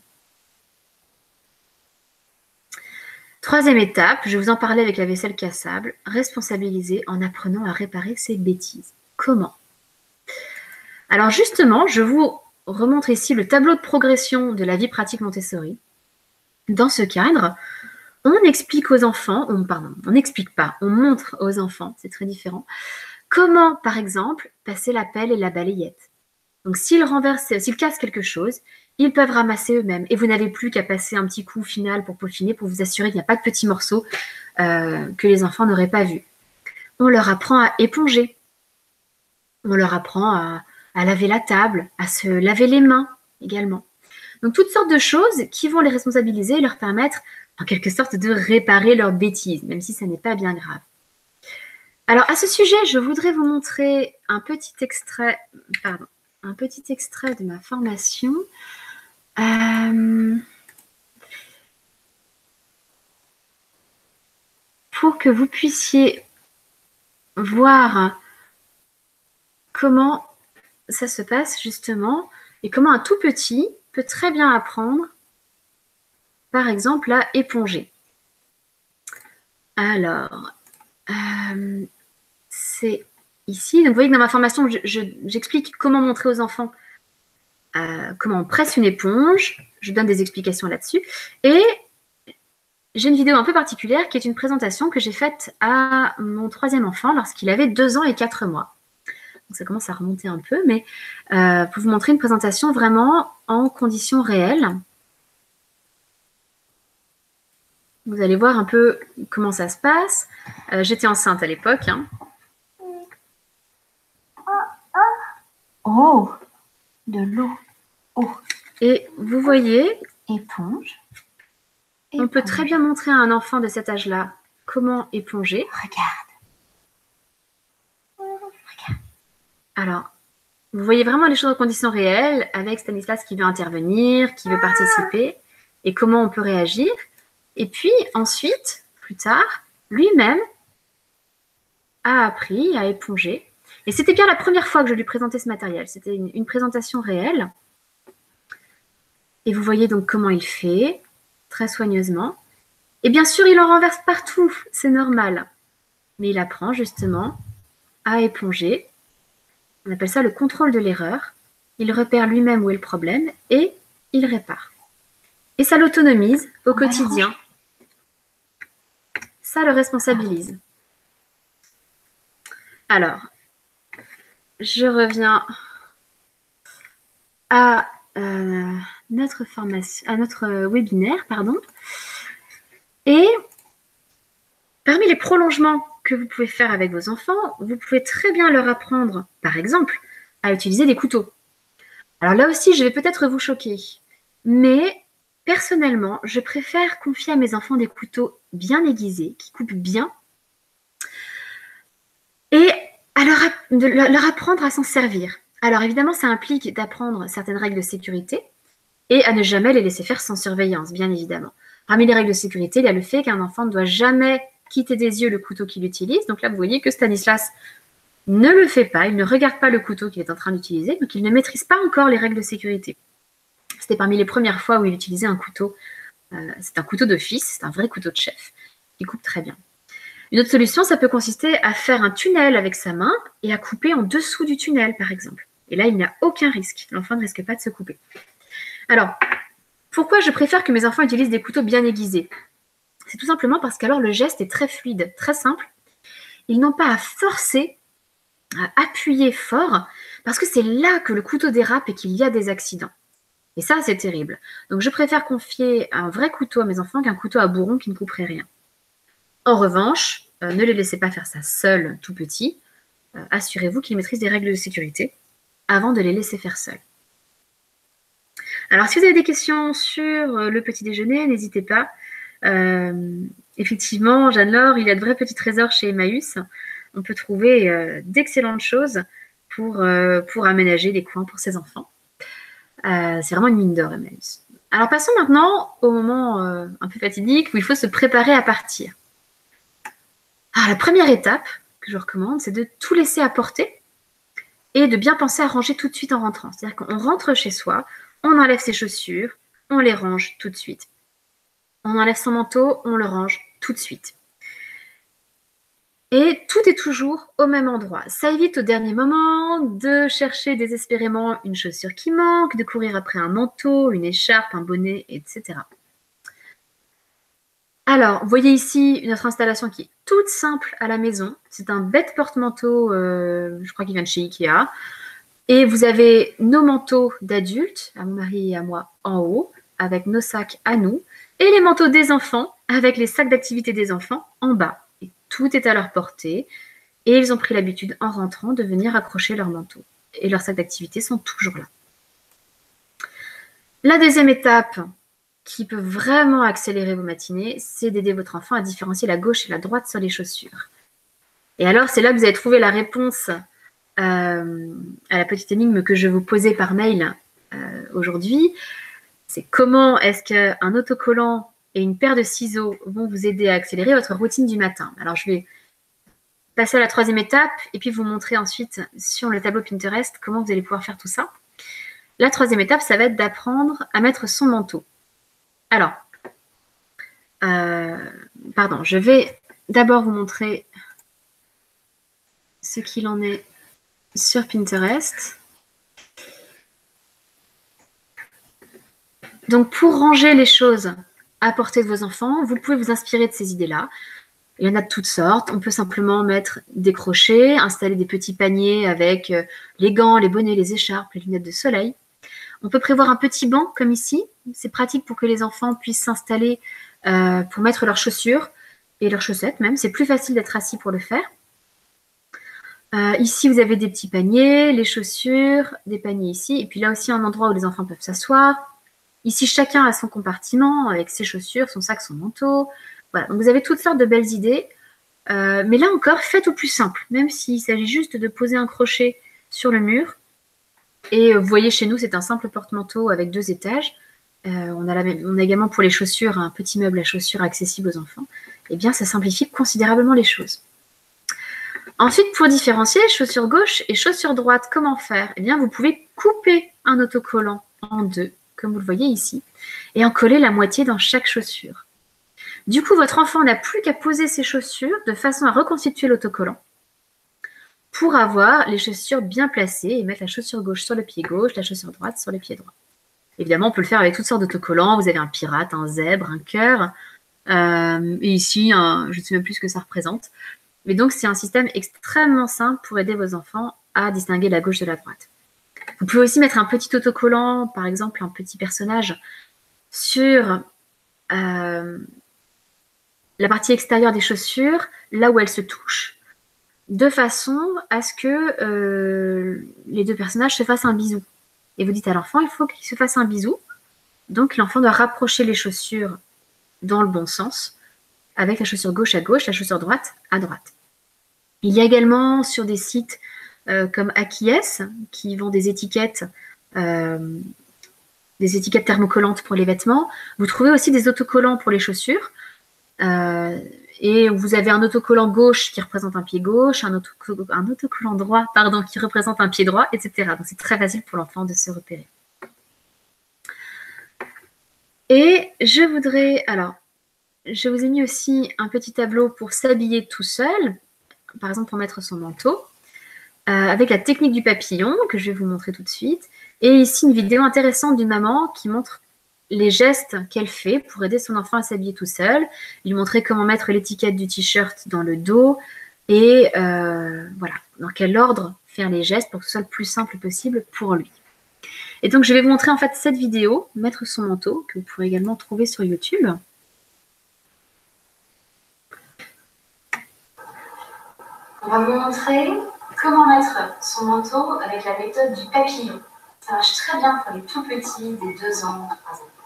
Troisième étape, je vous en parlais avec la vaisselle cassable, responsabiliser en apprenant à réparer ses bêtises. Comment? Alors justement, je vous remontre ici le tableau de progression de la vie pratique Montessori. Dans ce cadre, on explique aux enfants, on, pardon, on n'explique pas, on montre aux enfants, c'est très différent, comment, par exemple, passer la pelle et la balayette, donc s'ils renversent, s'ils cassent quelque chose, ils peuvent ramasser eux-mêmes. Et vous n'avez plus qu'à passer un petit coup final pour peaufiner, pour vous assurer qu'il n'y a pas de petits morceaux euh, que les enfants n'auraient pas vus. On leur apprend à éponger. On leur apprend à, laver la table, à se laver les mains également. Donc toutes sortes de choses qui vont les responsabiliser et leur permettre en quelque sorte de réparer leurs bêtises, même si ça n'est pas bien grave. Alors à ce sujet, je voudrais vous montrer un petit extrait, pardon, un petit extrait de ma formation. Euh, pour que vous puissiez voir comment ça se passe justement et comment un tout petit peut très bien apprendre, par exemple, à éponger. Alors, euh, c'est ici. Donc, vous voyez que dans ma formation, j'explique comment montrer aux enfants euh, comment on presse une éponge. Je donne des explications là-dessus. Et j'ai une vidéo un peu particulière qui est une présentation que j'ai faite à mon troisième enfant lorsqu'il avait deux ans et quatre mois. Donc ça commence à remonter un peu, mais euh, pour vous montrer une présentation vraiment en conditions réelles. Vous allez voir un peu comment ça se passe. Euh, j'étais enceinte à l'époque. Hein.
Oh, de l'eau.
Et vous voyez,
éponge.
On peut très bien montrer à un enfant de cet âge-là comment éponger.
Regarde.
Alors, vous voyez vraiment les choses en conditions réelles avec Stanislas qui veut intervenir, qui veut participer et comment on peut réagir. Et puis ensuite, plus tard, lui-même a appris à éponger. Et c'était bien la première fois que je lui présentais ce matériel. C'était une, une présentation réelle. Et vous voyez donc comment il fait, très soigneusement. Et bien sûr, il en renverse partout, c'est normal. Mais il apprend justement à éponger on appelle ça le contrôle de l'erreur. Il repère lui-même où est le problème et il répare. Et ça l'autonomise au quotidien. Ça le responsabilise. Alors, je reviens à euh, notre formation, à notre webinaire. Et parmi les prolongements que vous pouvez faire avec vos enfants, vous pouvez très bien leur apprendre, par exemple, à utiliser des couteaux. Alors là aussi, je vais peut-être vous choquer, mais personnellement, je préfère confier à mes enfants des couteaux bien aiguisés, qui coupent bien, et à leur, apprendre à s'en servir. Alors évidemment, ça implique d'apprendre certaines règles de sécurité et à ne jamais les laisser faire sans surveillance, bien évidemment. Parmi les règles de sécurité, il y a le fait qu'un enfant ne doit jamais quitter des yeux le couteau qu'il utilise. Donc là, vous voyez que Stanislas ne le fait pas, il ne regarde pas le couteau qu'il est en train d'utiliser, donc il ne maîtrise pas encore les règles de sécurité. C'était parmi les premières fois où il utilisait un couteau. Euh, c'est un couteau de fils, c'est un vrai couteau de chef, qui coupe très bien. Une autre solution, ça peut consister à faire un tunnel avec sa main et à couper en dessous du tunnel, par exemple. Et là, il n'y a aucun risque. L'enfant ne risque pas de se couper. Alors, pourquoi je préfère que mes enfants utilisent des couteaux bien aiguisés? C'est tout simplement parce qu'alors le geste est très fluide, très simple. Ils n'ont pas à forcer, à appuyer fort, parce que c'est là que le couteau dérape et qu'il y a des accidents. Et ça, c'est terrible. Donc je préfère confier un vrai couteau à mes enfants qu'un couteau à bourron qui ne couperait rien. En revanche, euh, ne les laissez pas faire ça seuls, tout petits. Euh, assurez-vous qu'ils maîtrisent des règles de sécurité avant de les laisser faire seuls. Alors, si vous avez des questions sur euh, le petit déjeuner, n'hésitez pas. Effectivement, Jeanne-Laure, il y a de vrais petits trésors chez Emmaüs. On peut trouver d'excellentes choses pour, pour aménager des coins pour ses enfants. c'est vraiment une mine d'or, Emmaüs. Alors passons maintenant au moment un peu fatidique où il faut se préparer à partir. Alors, la première étape que je recommande, c'est de tout laisser apporter et de bien penser à ranger tout de suite en rentrant. C'est-à-dire qu'on rentre chez soi, on enlève ses chaussures, on les range tout de suite. On enlève son manteau, on le range tout de suite. Et tout est toujours au même endroit. Ça évite au dernier moment de chercher désespérément une chaussure qui manque, de courir après un manteau, une écharpe, un bonnet, etc. Alors, vous voyez ici notre installation qui est toute simple à la maison. C'est un bête porte-manteau, euh, je crois qu'il vient de chez Ikea. Et vous avez nos manteaux d'adultes, à mon mari et à moi, en haut, avec nos sacs à nous et les manteaux des enfants avec les sacs d'activité des enfants en bas. Et tout est à leur portée. Et ils ont pris l'habitude en rentrant de venir accrocher leurs manteaux. Et leurs sacs d'activité sont toujours là. La deuxième étape qui peut vraiment accélérer vos matinées, c'est d'aider votre enfant à différencier la gauche et la droite sur les chaussures. Et alors, c'est là que vous avez trouvé la réponse euh, à la petite énigme que je vous posais par mail euh, aujourd'hui. C'est comment est-ce qu'un autocollant et une paire de ciseaux vont vous aider à accélérer votre routine du matin? Alors, je vais passer à la troisième étape et puis vous montrer ensuite sur le tableau Pinterest comment vous allez pouvoir faire tout ça. La troisième étape, ça va être d'apprendre à mettre son manteau. Alors, euh, pardon, je vais d'abord vous montrer ce qu'il en est sur Pinterest. Donc, pour ranger les choses à portée de vos enfants, vous pouvez vous inspirer de ces idées-là. Il y en a de toutes sortes. On peut simplement mettre des crochets, installer des petits paniers avec euh, les gants, les bonnets, les écharpes, les lunettes de soleil. On peut prévoir un petit banc comme ici. C'est pratique pour que les enfants puissent s'installer euh, pour mettre leurs chaussures et leurs chaussettes même. C'est plus facile d'être assis pour le faire. Euh, ici, vous avez des petits paniers, les chaussures, des paniers ici. Et puis là aussi, un endroit où les enfants peuvent s'asseoir. Ici, chacun a son compartiment avec ses chaussures, son sac, son manteau. Voilà, donc vous avez toutes sortes de belles idées. Euh, mais là encore, faites au plus simple, même s'il s'agit juste de poser un crochet sur le mur. Et vous voyez, chez nous, c'est un simple porte-manteau avec deux étages. Euh, on, a également pour les chaussures un petit meuble à chaussures accessible aux enfants. Eh bien, ça simplifie considérablement les choses. Ensuite, pour différencier chaussure gauche et chaussure droite, comment faire? Eh bien, vous pouvez couper un autocollant en deux, comme vous le voyez ici, et en coller la moitié dans chaque chaussure. Du coup, votre enfant n'a plus qu'à poser ses chaussures de façon à reconstituer l'autocollant pour avoir les chaussures bien placées et mettre la chaussure gauche sur le pied gauche, la chaussure droite sur le pied droit. Évidemment, on peut le faire avec toutes sortes d'autocollants. Vous avez un pirate, un zèbre, un cœur. Euh, et ici, je ne sais même plus ce que ça représente. Mais donc, c'est un système extrêmement simple pour aider vos enfants à distinguer la gauche de la droite. Vous pouvez aussi mettre un petit autocollant, par exemple un petit personnage, sur euh, la partie extérieure des chaussures, là où elles se touchent, de façon à ce que euh, les deux personnages se fassent un bisou. Et vous dites à l'enfant, il faut qu'il se fasse un bisou. Donc l'enfant doit rapprocher les chaussures dans le bon sens, avec la chaussure gauche à gauche, la chaussure droite à droite. Il y a également sur des sites euh, comme Akies, qui vend des étiquettes, euh, des étiquettes thermocollantes pour les vêtements. Vous trouvez aussi des autocollants pour les chaussures. Euh, et vous avez un autocollant gauche qui représente un pied gauche, un, autocollant droit pardon, qui représente un pied droit, etc. Donc c'est très facile pour l'enfant de se repérer. Et je voudrais, alors, je vous ai mis aussi un petit tableau pour s'habiller tout seul, par exemple pour mettre son manteau, euh, avec la technique du papillon que je vais vous montrer tout de suite. Et ici une vidéo intéressante d'une maman qui montre les gestes qu'elle fait pour aider son enfant à s'habiller tout seul, lui montrer comment mettre l'étiquette du t-shirt dans le dos et euh, voilà, dans quel ordre faire les gestes pour que ce soit le plus simple possible pour lui. Et donc je vais vous montrer en fait cette vidéo, mettre son manteau, que vous pourrez également trouver sur YouTube. On va vous montrer comment mettre son manteau avec la méthode du papillon. Ça marche très bien pour les tout petits, des 2 ans, 3 ans.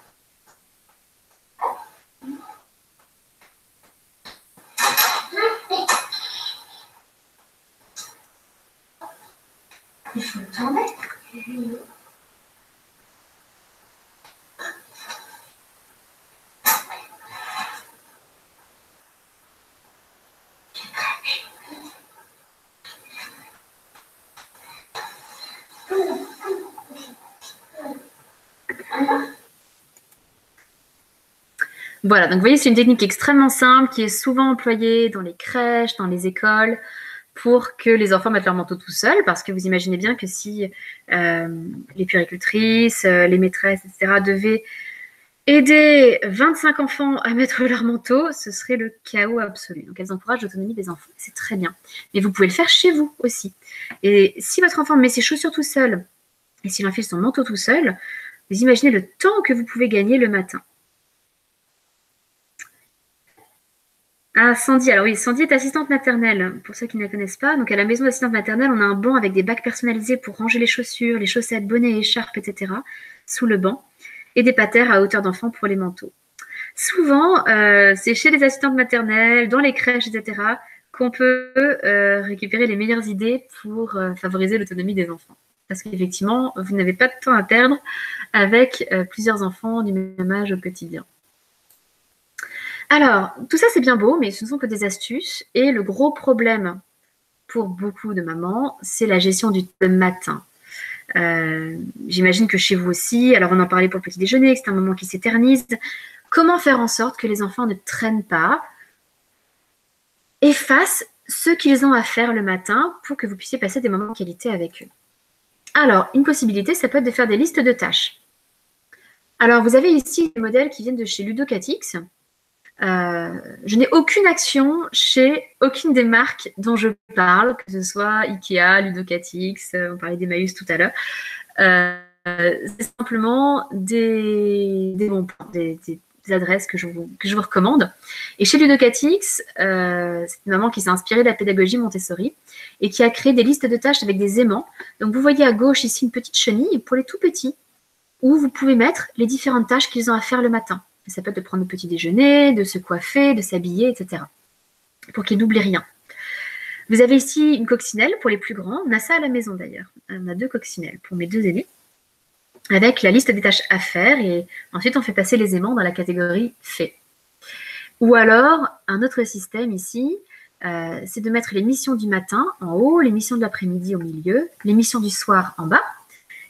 Voilà, donc vous voyez, c'est une technique extrêmement simple qui est souvent employée dans les crèches, dans les écoles, pour que les enfants mettent leur manteau tout seuls, parce que vous imaginez bien que si euh, les puéricultrices, euh, les maîtresses, etc., devaient aider 25 enfants à mettre leur manteau, ce serait le chaos absolu. Donc elles encouragent l'autonomie des enfants, c'est très bien. Mais vous pouvez le faire chez vous aussi. Et si votre enfant met ses chaussures tout seul, et s'il enfile son manteau tout seul, vous imaginez le temps que vous pouvez gagner le matin. Ah, Sandy. Alors oui, Sandy est assistante maternelle, pour ceux qui ne la connaissent pas. Donc à la maison d'assistante maternelle, on a un banc avec des bacs personnalisés pour ranger les chaussures, les chaussettes, bonnets, écharpes, etc. sous le banc. Et des patères à hauteur d'enfant pour les manteaux. Souvent, euh, c'est chez les assistantes maternelles, dans les crèches, etc., qu'on peut euh, récupérer les meilleures idées pour euh, favoriser l'autonomie des enfants. Parce qu'effectivement, vous n'avez pas de temps à perdre avec plusieurs enfants du même âge au quotidien. Alors, tout ça c'est bien beau, mais ce ne sont que des astuces. Et le gros problème pour beaucoup de mamans, c'est la gestion du matin. J'imagine que chez vous aussi, alors on en parlait pour le petit déjeuner, c'est un moment qui s'éternise. Comment faire en sorte que les enfants ne traînent pas, et fassent ce qu'ils ont à faire le matin pour que vous puissiez passer des moments de qualité avec eux? Alors, une possibilité, ça peut être de faire des listes de tâches. Alors, vous avez ici des modèles qui viennent de chez Ludocatix. Euh, je n'ai aucune action chez aucune des marques dont je parle, que ce soit Ikea, Ludocatix, euh, on parlait d'Emmaüs tout à l'heure. Euh, c'est simplement des, bons des, adresses que je vous, recommande. Et chez Ludocatix, c'est une maman qui s'est inspirée de la pédagogie Montessori et qui a créé des listes de tâches avec des aimants. Donc vous voyez à gauche ici une petite chenille pour les tout petits, où vous pouvez mettre les différentes tâches qu'ils ont à faire le matin. Ça peut être de prendre le petit déjeuner, de se coiffer, de s'habiller, etc. Pour qu'ils n'oublient rien. Vous avez ici une coccinelle pour les plus grands. On a ça à la maison d'ailleurs. On a deux coccinelles pour mes deux aînés avec la liste des tâches à faire et ensuite on fait passer les aimants dans la catégorie fait. Ou alors, un autre système ici, euh, c'est de mettre les missions du matin en haut, les missions de l'après-midi au milieu, les missions du soir en bas.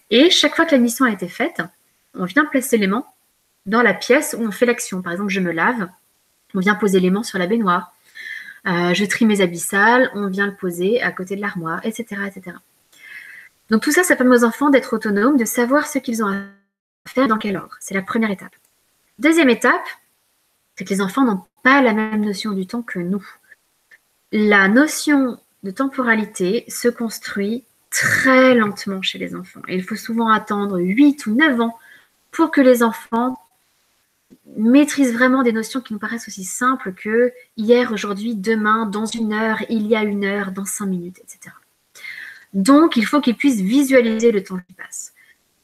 Et chaque fois que la mission a été faite, on vient placer l'aimant dans la pièce où on fait l'action. Par exemple, je me lave, on vient poser l'aimant sur la baignoire. Euh, je trie mes habits sales, on vient le poser à côté de l'armoire, etc., etc. Donc tout ça, ça permet aux enfants d'être autonomes, de savoir ce qu'ils ont à faire dans quel ordre. C'est la première étape. Deuxième étape, c'est que les enfants n'ont pas la même notion du temps que nous. La notion de temporalité se construit très lentement chez les enfants. Et il faut souvent attendre 8 ou 9 ans pour que les enfants maîtrisent vraiment des notions qui nous paraissent aussi simples que hier, aujourd'hui, demain, dans une heure, il y a une heure, dans cinq minutes, etc. Donc, il faut qu'ils puissent visualiser le temps qui passe.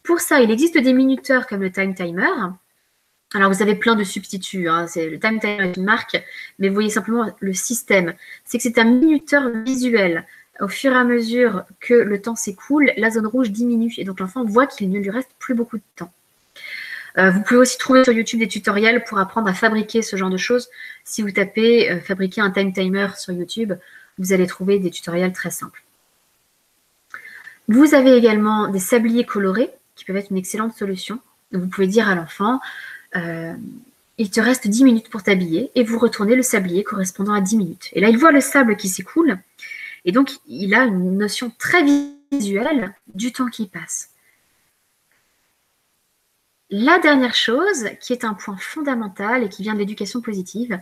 Pour ça, il existe des minuteurs comme le Time Timer. Alors, vous avez plein de substituts. Hein. Le Time Timer est une marque, mais voyez simplement le système. C'est que c'est un minuteur visuel. Au fur et à mesure que le temps s'écoule, la zone rouge diminue et donc l'enfant voit qu'il ne lui reste plus beaucoup de temps. Euh, vous pouvez aussi trouver sur YouTube des tutoriels pour apprendre à fabriquer ce genre de choses. Si vous tapez euh, fabriquer un time timer sur YouTube, vous allez trouver des tutoriels très simples. Vous avez également des sabliers colorés qui peuvent être une excellente solution. vous pouvez dire à l'enfant, euh, il te reste 10 minutes pour t'habiller et vous retournez le sablier correspondant à 10 minutes. Et là, il voit le sable qui s'écoule et donc il a une notion très visuelle du temps qui passe. La dernière chose, qui est un point fondamental et qui vient de l'éducation positive,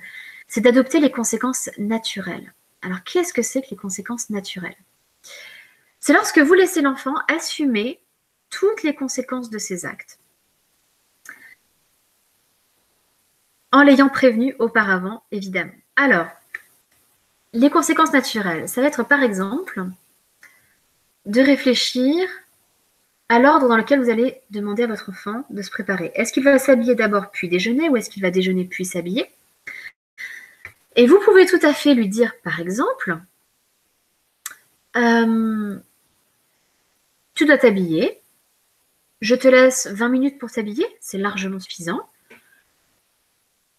c'est d'adopter les conséquences naturelles. Alors, qu'est-ce que c'est que les conséquences naturelles? C'est lorsque vous laissez l'enfant assumer toutes les conséquences de ses actes. En l'ayant prévenu auparavant, évidemment. Alors, les conséquences naturelles, ça va être par exemple de réfléchir à l'ordre dans lequel vous allez demander à votre enfant de se préparer. Est-ce qu'il va s'habiller d'abord puis déjeuner ou est-ce qu'il va déjeuner puis s'habiller? Et vous pouvez tout à fait lui dire, par exemple, euh, tu dois t'habiller. Je te laisse 20 minutes pour t'habiller, c'est largement suffisant.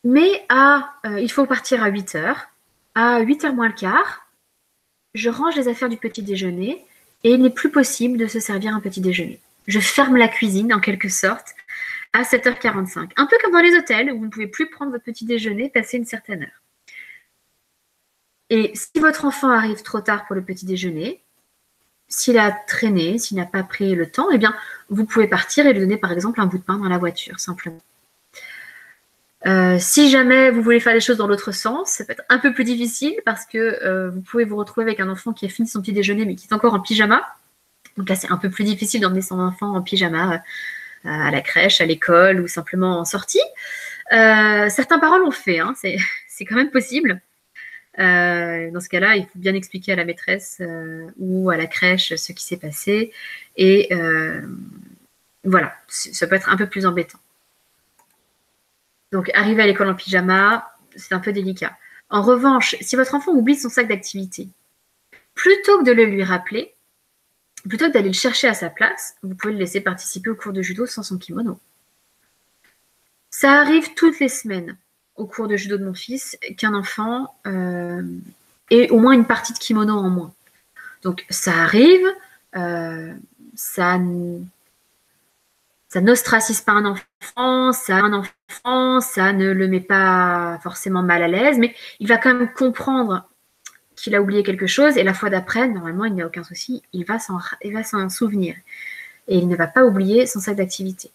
Mais euh, il faut partir à 8 heures. À 8 heures moins le quart, je range les affaires du petit déjeuner et il n'est plus possible de se servir un petit déjeuner. Je ferme la cuisine en quelque sorte à 7h45. Un peu comme dans les hôtels où vous ne pouvez plus prendre votre petit déjeuner passé une certaine heure. Et si votre enfant arrive trop tard pour le petit déjeuner, s'il a traîné, s'il n'a pas pris le temps, eh bien, vous pouvez partir et lui donner par exemple un bout de pain dans la voiture, simplement. Euh, si jamais vous voulez faire les choses dans l'autre sens, ça peut être un peu plus difficile parce que euh, vous pouvez vous retrouver avec un enfant qui a fini son petit déjeuner mais qui est encore en pyjama. Donc là, c'est un peu plus difficile d'emmener son enfant en pyjama euh, à la crèche, à l'école ou simplement en sortie. certains parents l'ont fait, hein, c'est <laughs> quand même possible. Dans ce cas-là, il faut bien expliquer à la maîtresse ou à la crèche ce qui s'est passé. Et voilà, ça peut être un peu plus embêtant. Donc, arriver à l'école en pyjama, c'est un peu délicat. En revanche, si votre enfant oublie son sac d'activité, plutôt que de le lui rappeler, plutôt que d'aller le chercher à sa place, vous pouvez le laisser participer au cours de judo sans son kimono. Ça arrive toutes les semaines au cours de judo de mon fils qu'un enfant euh, ait au moins une partie de kimono en moins. Donc ça arrive, euh, ça, ça n'ostracise pas un enfant, ça un enfant, ça ne le met pas forcément mal à l'aise, mais il va quand même comprendre qu'il a oublié quelque chose et la fois d'après, normalement, il n'y a aucun souci, il va s'en souvenir. Et il ne va pas oublier son sac d'activité.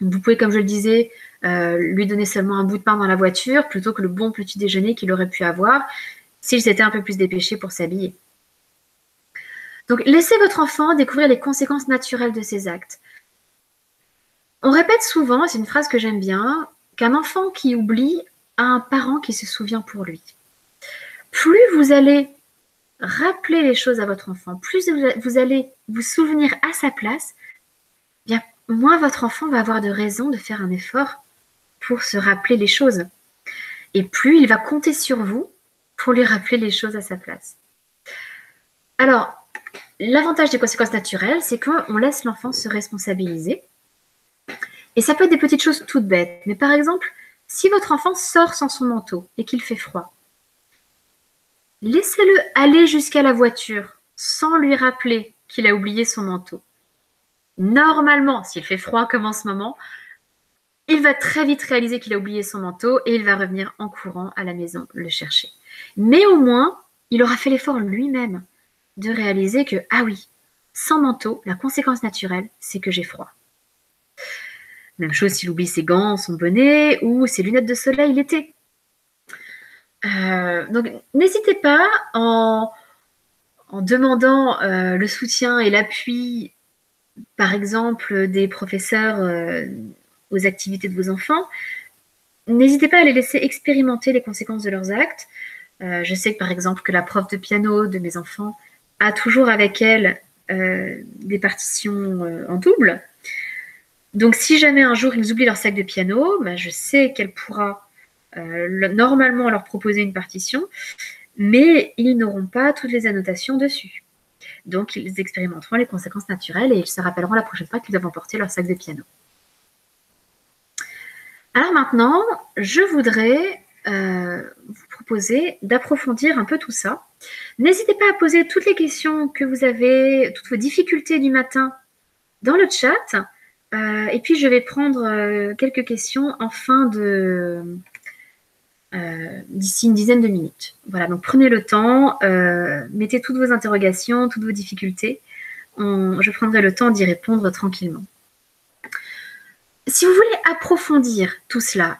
Vous pouvez, comme je le disais, euh, lui donner seulement un bout de pain dans la voiture plutôt que le bon petit déjeuner qu'il aurait pu avoir s'il s'était un peu plus dépêché pour s'habiller. Donc, laissez votre enfant découvrir les conséquences naturelles de ses actes. On répète souvent, c'est une phrase que j'aime bien, qu'un enfant qui oublie a un parent qui se souvient pour lui. Plus vous allez rappeler les choses à votre enfant, plus vous allez vous souvenir à sa place, bien moins votre enfant va avoir de raison de faire un effort pour se rappeler les choses. Et plus il va compter sur vous pour lui rappeler les choses à sa place. Alors, l'avantage des conséquences naturelles, c'est qu'on laisse l'enfant se responsabiliser. Et ça peut être des petites choses toutes bêtes. Mais par exemple, si votre enfant sort sans son manteau et qu'il fait froid, laissez-le aller jusqu'à la voiture sans lui rappeler qu'il a oublié son manteau. Normalement, s'il fait froid comme en ce moment, il va très vite réaliser qu'il a oublié son manteau et il va revenir en courant à la maison le chercher. Mais au moins, il aura fait l'effort lui-même de réaliser que, ah oui, sans manteau, la conséquence naturelle, c'est que j'ai froid. Même chose s'il oublie ses gants, son bonnet ou ses lunettes de soleil l'été. Euh, donc, n'hésitez pas en, demandant euh, le soutien et l'appui, par exemple, des professeurs euh, aux activités de vos enfants. N'hésitez pas à les laisser expérimenter les conséquences de leurs actes. je sais par exemple, que la prof de piano de mes enfants a toujours avec elle des partitions en double. Donc, si jamais un jour ils oublient leur sac de piano, ben, je sais qu'elle pourra euh, normalement leur proposer une partition, mais ils n'auront pas toutes les annotations dessus. Donc, ils expérimenteront les conséquences naturelles et ils se rappelleront la prochaine fois qu'ils doivent emporter leur sac de piano. Alors maintenant, je voudrais euh, vous proposer d'approfondir un peu tout ça. N'hésitez pas à poser toutes les questions que vous avez, toutes vos difficultés du matin dans le chat. Euh, et puis, je vais prendre quelques questions en fin de, euh, d'ici une dizaine de minutes. Voilà, donc prenez le temps, euh, mettez toutes vos interrogations, toutes vos difficultés. je prendrai le temps d'y répondre tranquillement. Si vous voulez approfondir tout cela,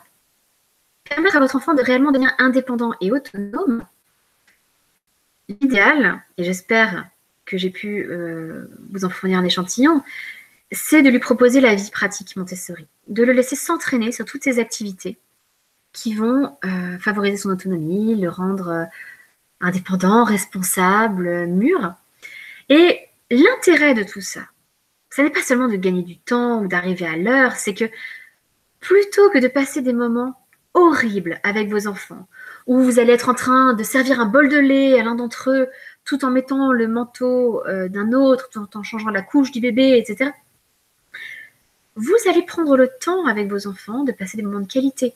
permettre à votre enfant de réellement devenir indépendant et autonome, l'idéal, et j'espère que j'ai pu euh, vous en fournir un échantillon, c'est de lui proposer la vie pratique Montessori, de le laisser s'entraîner sur toutes ses activités, qui vont euh, favoriser son autonomie, le rendre euh, indépendant, responsable, mûr. Et l'intérêt de tout ça, ce n'est pas seulement de gagner du temps ou d'arriver à l'heure, c'est que plutôt que de passer des moments horribles avec vos enfants, où vous allez être en train de servir un bol de lait à l'un d'entre eux, tout en mettant le manteau euh, d'un autre, tout en changeant la couche du bébé, etc., vous allez prendre le temps avec vos enfants de passer des moments de qualité,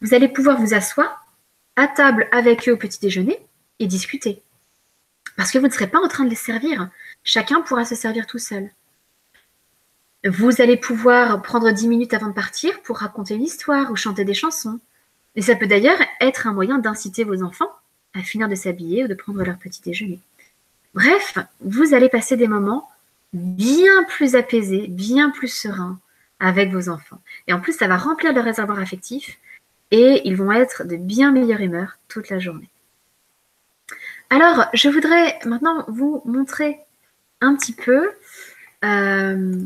vous allez pouvoir vous asseoir à table avec eux au petit déjeuner et discuter. Parce que vous ne serez pas en train de les servir. Chacun pourra se servir tout seul. Vous allez pouvoir prendre 10 minutes avant de partir pour raconter une histoire ou chanter des chansons. Et ça peut d'ailleurs être un moyen d'inciter vos enfants à finir de s'habiller ou de prendre leur petit déjeuner. Bref, vous allez passer des moments bien plus apaisés, bien plus sereins avec vos enfants. Et en plus, ça va remplir le réservoir affectif et ils vont être de bien meilleure humeur toute la journée. Alors, je voudrais maintenant vous montrer un petit peu euh,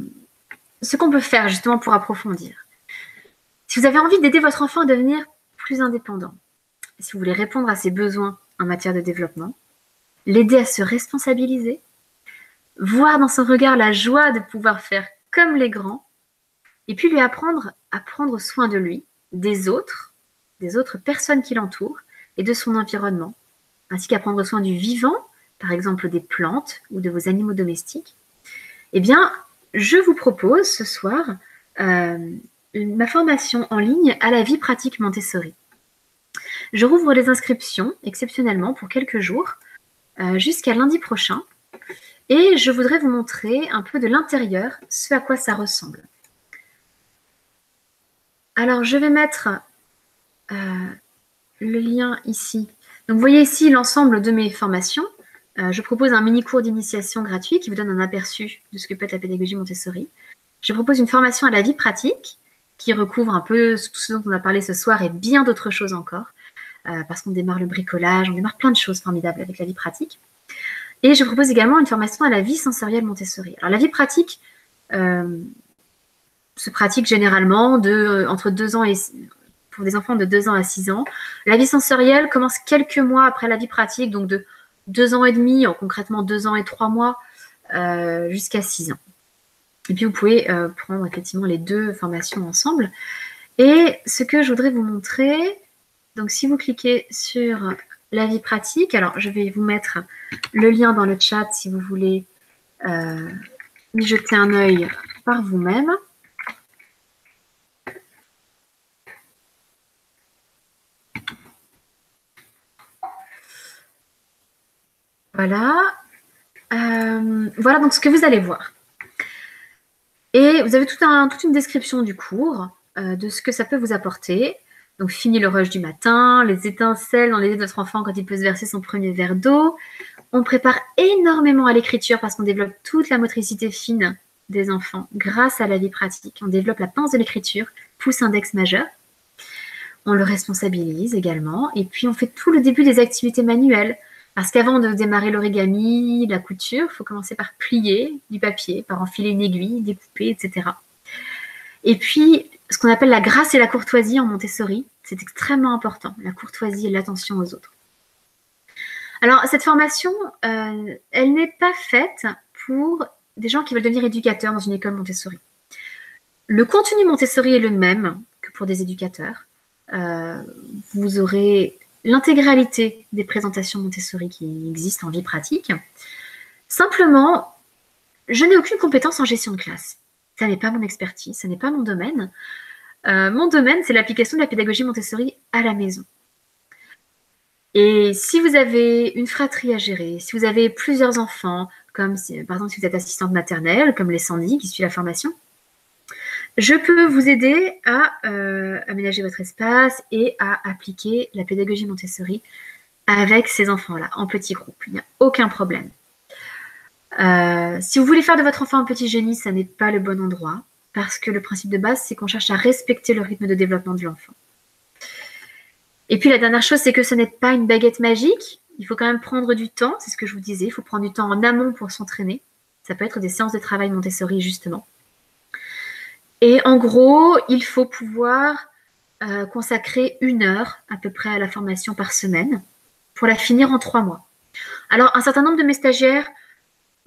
ce qu'on peut faire justement pour approfondir. Si vous avez envie d'aider votre enfant à devenir plus indépendant, si vous voulez répondre à ses besoins en matière de développement, l'aider à se responsabiliser, voir dans son regard la joie de pouvoir faire comme les grands, et puis lui apprendre à prendre soin de lui, des autres des autres personnes qui l'entourent et de son environnement, ainsi qu'à prendre soin du vivant, par exemple des plantes ou de vos animaux domestiques, eh bien, je vous propose ce soir euh, ma formation en ligne à la vie pratique Montessori. Je rouvre les inscriptions exceptionnellement pour quelques jours euh, jusqu'à lundi prochain et je voudrais vous montrer un peu de l'intérieur ce à quoi ça ressemble. Alors, je vais mettre euh, le lien ici. Donc, vous voyez ici l'ensemble de mes formations. Euh, je propose un mini cours d'initiation gratuit qui vous donne un aperçu de ce que peut être la pédagogie Montessori. Je propose une formation à la vie pratique qui recouvre un peu ce dont on a parlé ce soir et bien d'autres choses encore, euh, parce qu'on démarre le bricolage, on démarre plein de choses formidables avec la vie pratique. Et je propose également une formation à la vie sensorielle Montessori. Alors la vie pratique, se pratique généralement de, euh, entre deux ans et pour des enfants de 2 ans à 6 ans. La vie sensorielle commence quelques mois après la vie pratique, donc de 2 ans et demi, concrètement 2 ans et 3 mois, euh, jusqu'à 6 ans. Et puis vous pouvez euh, prendre effectivement les deux formations ensemble. Et ce que je voudrais vous montrer, donc si vous cliquez sur la vie pratique, alors je vais vous mettre le lien dans le chat si vous voulez y jeter un œil par vous-même. Voilà. Euh, voilà donc ce que vous allez voir. Et vous avez toute une description du cours, euh, de ce que ça peut vous apporter. Donc, fini le rush du matin, les étincelles dans les yeux de votre enfant quand il peut se verser son premier verre d'eau. On prépare énormément à l'écriture parce qu'on développe toute la motricité fine des enfants grâce à la vie pratique. On développe la pince de l'écriture, pouce index majeur. On le responsabilise également. Et puis, on fait tout le début des activités manuelles. Parce qu'avant de démarrer l'origami, la couture, il faut commencer par plier du papier, par enfiler une aiguille, découper, etc. Et puis, ce qu'on appelle la grâce et la courtoisie en Montessori, c'est extrêmement important, la courtoisie et l'attention aux autres. Alors, cette formation, euh, elle n'est pas faite pour des gens qui veulent devenir éducateurs dans une école Montessori. Le contenu Montessori est le même que pour des éducateurs. Euh, vous aurez l'intégralité des présentations Montessori qui existent en vie pratique. Simplement, je n'ai aucune compétence en gestion de classe. Ça n'est pas mon expertise, ce n'est pas mon domaine. Euh, mon domaine, c'est l'application de la pédagogie Montessori à la maison. Et si vous avez une fratrie à gérer, si vous avez plusieurs enfants, comme par exemple si vous êtes assistante maternelle, comme les Sandy qui suit la formation, je peux vous aider à euh, aménager votre espace et à appliquer la pédagogie Montessori avec ces enfants-là, en petits groupes. Il n'y a aucun problème. Euh, si vous voulez faire de votre enfant un petit génie, ça n'est pas le bon endroit, parce que le principe de base, c'est qu'on cherche à respecter le rythme de développement de l'enfant. Et puis la dernière chose, c'est que ce n'est pas une baguette magique. Il faut quand même prendre du temps, c'est ce que je vous disais, il faut prendre du temps en amont pour s'entraîner. Ça peut être des séances de travail Montessori, justement. Et en gros, il faut pouvoir euh, consacrer une heure à peu près à la formation par semaine pour la finir en trois mois. Alors, un certain nombre de mes stagiaires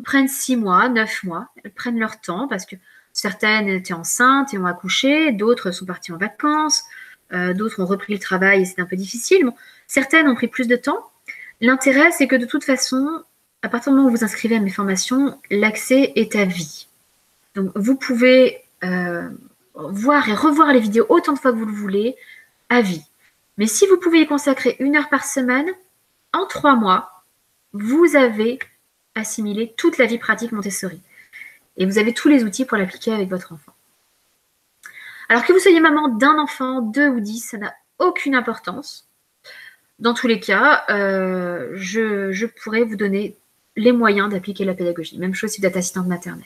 prennent six mois, neuf mois. Elles prennent leur temps parce que certaines étaient enceintes et ont accouché, d'autres sont parties en vacances, euh, d'autres ont repris le travail et c'est un peu difficile. certaines ont pris plus de temps. L'intérêt, c'est que de toute façon, à partir du moment où vous inscrivez à mes formations, l'accès est à vie. Donc, vous pouvez euh, voir et revoir les vidéos autant de fois que vous le voulez, à vie. Mais si vous pouvez y consacrer une heure par semaine, en trois mois, vous avez assimilé toute la vie pratique Montessori. Et vous avez tous les outils pour l'appliquer avec votre enfant. Alors que vous soyez maman d'un enfant, deux ou dix, ça n'a aucune importance. Dans tous les cas, euh, je, je pourrais vous donner les moyens d'appliquer la pédagogie. Même chose si vous êtes assistante maternelle.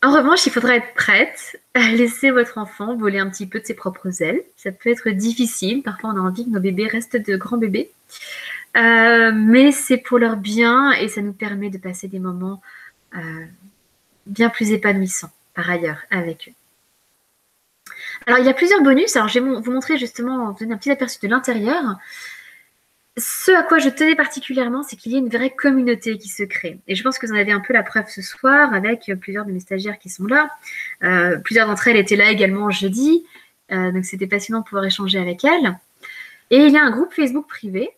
En revanche, il faudra être prête à laisser votre enfant voler un petit peu de ses propres ailes. Ça peut être difficile. Parfois, on a envie que nos bébés restent de grands bébés. Euh, mais c'est pour leur bien et ça nous permet de passer des moments euh, bien plus épanouissants par ailleurs avec eux. Alors, il y a plusieurs bonus. Alors, je vais vous montrer justement, vous donner un petit aperçu de l'intérieur. Ce à quoi je tenais particulièrement, c'est qu'il y ait une vraie communauté qui se crée. Et je pense que vous en avez un peu la preuve ce soir avec plusieurs de mes stagiaires qui sont là. Euh, plusieurs d'entre elles étaient là également jeudi. Euh, donc c'était passionnant de pouvoir échanger avec elles. Et il y a un groupe Facebook privé.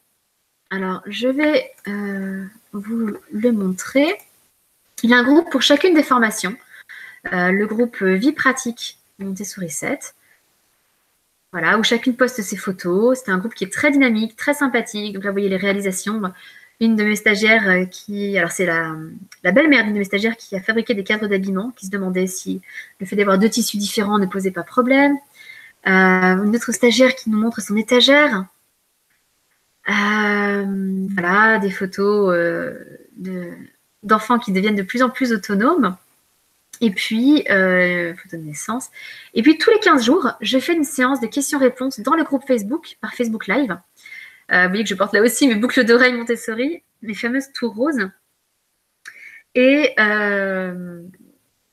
Alors, je vais euh, vous le montrer. Il y a un groupe pour chacune des formations. Euh, le groupe Vie pratique Montessori 7. Voilà, où chacune poste ses photos. C'est un groupe qui est très dynamique, très sympathique. Donc là, vous voyez les réalisations. Une de mes stagiaires euh, qui. Alors, c'est la, belle-mère d'une de mes stagiaires qui a fabriqué des cadres d'habillement, qui se demandait si le fait d'avoir deux tissus différents ne posait pas problème. Euh, une autre stagiaire qui nous montre son étagère. Euh, voilà, des photos d'enfants qui deviennent de plus en plus autonomes. Et puis, euh. Et puis, tous les 15 jours, je fais une séance de questions-réponses dans le groupe Facebook, par Facebook Live. Euh, vous voyez que je porte là aussi mes boucles d'oreilles Montessori, mes fameuses tours roses. Et, euh,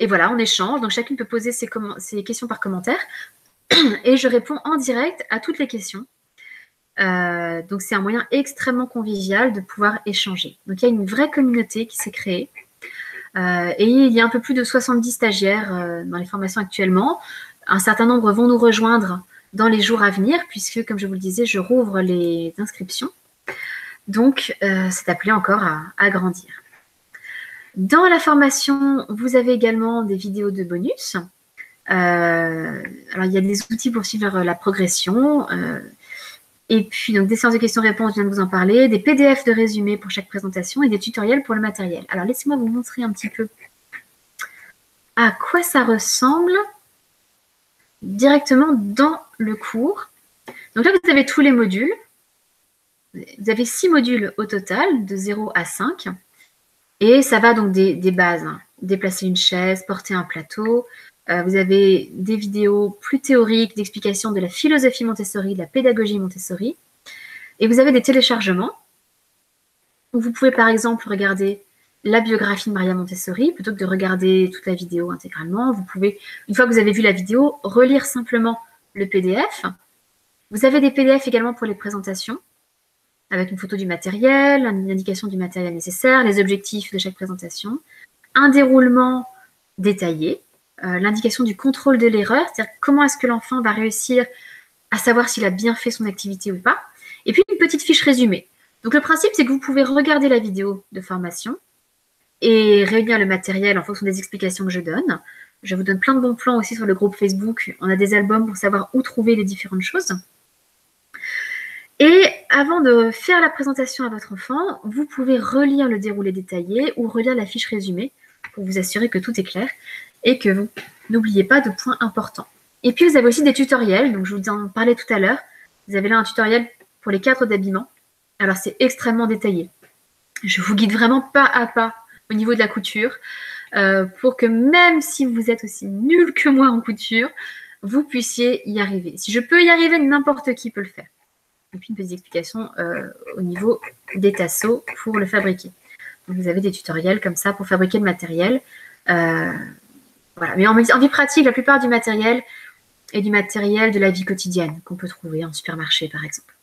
voilà, on échange. Donc, chacune peut poser ses, questions par commentaire. Et je réponds en direct à toutes les questions. Donc, c'est un moyen extrêmement convivial de pouvoir échanger. Donc, il y a une vraie communauté qui s'est créée. Euh, et il y a un peu plus de 70 stagiaires euh, dans les formations actuellement. Un certain nombre vont nous rejoindre dans les jours à venir, puisque, comme je vous le disais, je rouvre les inscriptions. Donc, euh, c'est appelé encore à, grandir. Dans la formation, vous avez également des vidéos de bonus. alors, il y a des outils pour suivre la progression. Et puis, donc, des séances de questions-réponses, je viens de vous en parler, des PDF de résumé pour chaque présentation et des tutoriels pour le matériel. Alors, laissez-moi vous montrer un petit peu à quoi ça ressemble directement dans le cours. Donc là, vous avez tous les modules. Vous avez six modules au total, de 0 à 5. Et ça va donc des, bases. Hein. Déplacer une chaise, porter un plateau, euh, vous avez des vidéos plus théoriques d'explication de la philosophie Montessori, de la pédagogie Montessori. Et vous avez des téléchargements où vous pouvez par exemple regarder la biographie de Maria Montessori plutôt que de regarder toute la vidéo intégralement. Vous pouvez, une fois que vous avez vu la vidéo, relire simplement le PDF. Vous avez des PDF également pour les présentations avec une photo du matériel, une indication du matériel nécessaire, les objectifs de chaque présentation, un déroulement détaillé l'indication du contrôle de l'erreur, c'est-à-dire comment est-ce que l'enfant va réussir à savoir s'il a bien fait son activité ou pas, et puis une petite fiche résumée. Donc le principe, c'est que vous pouvez regarder la vidéo de formation et réunir le matériel en fonction des explications que je donne. Je vous donne plein de bons plans aussi sur le groupe Facebook. On a des albums pour savoir où trouver les différentes choses. Et avant de faire la présentation à votre enfant, vous pouvez relire le déroulé détaillé ou relire la fiche résumée pour vous assurer que tout est clair et que vous n'oubliez pas de points importants. Et puis, vous avez aussi des tutoriels. Donc, je vous en parlais tout à l'heure. Vous avez là un tutoriel pour les cadres d'habillement. Alors, c'est extrêmement détaillé. Je vous guide vraiment pas à pas au niveau de la couture euh, pour que même si vous êtes aussi nul que moi en couture, vous puissiez y arriver. Si je peux y arriver, n'importe qui peut le faire. Et puis, une petite explication euh, au niveau des tasseaux pour le fabriquer. Vous avez des tutoriels comme ça pour fabriquer le matériel. Euh, mais en, vie pratique, la plupart du matériel est du matériel de la vie quotidienne qu'on peut trouver en supermarché, par exemple.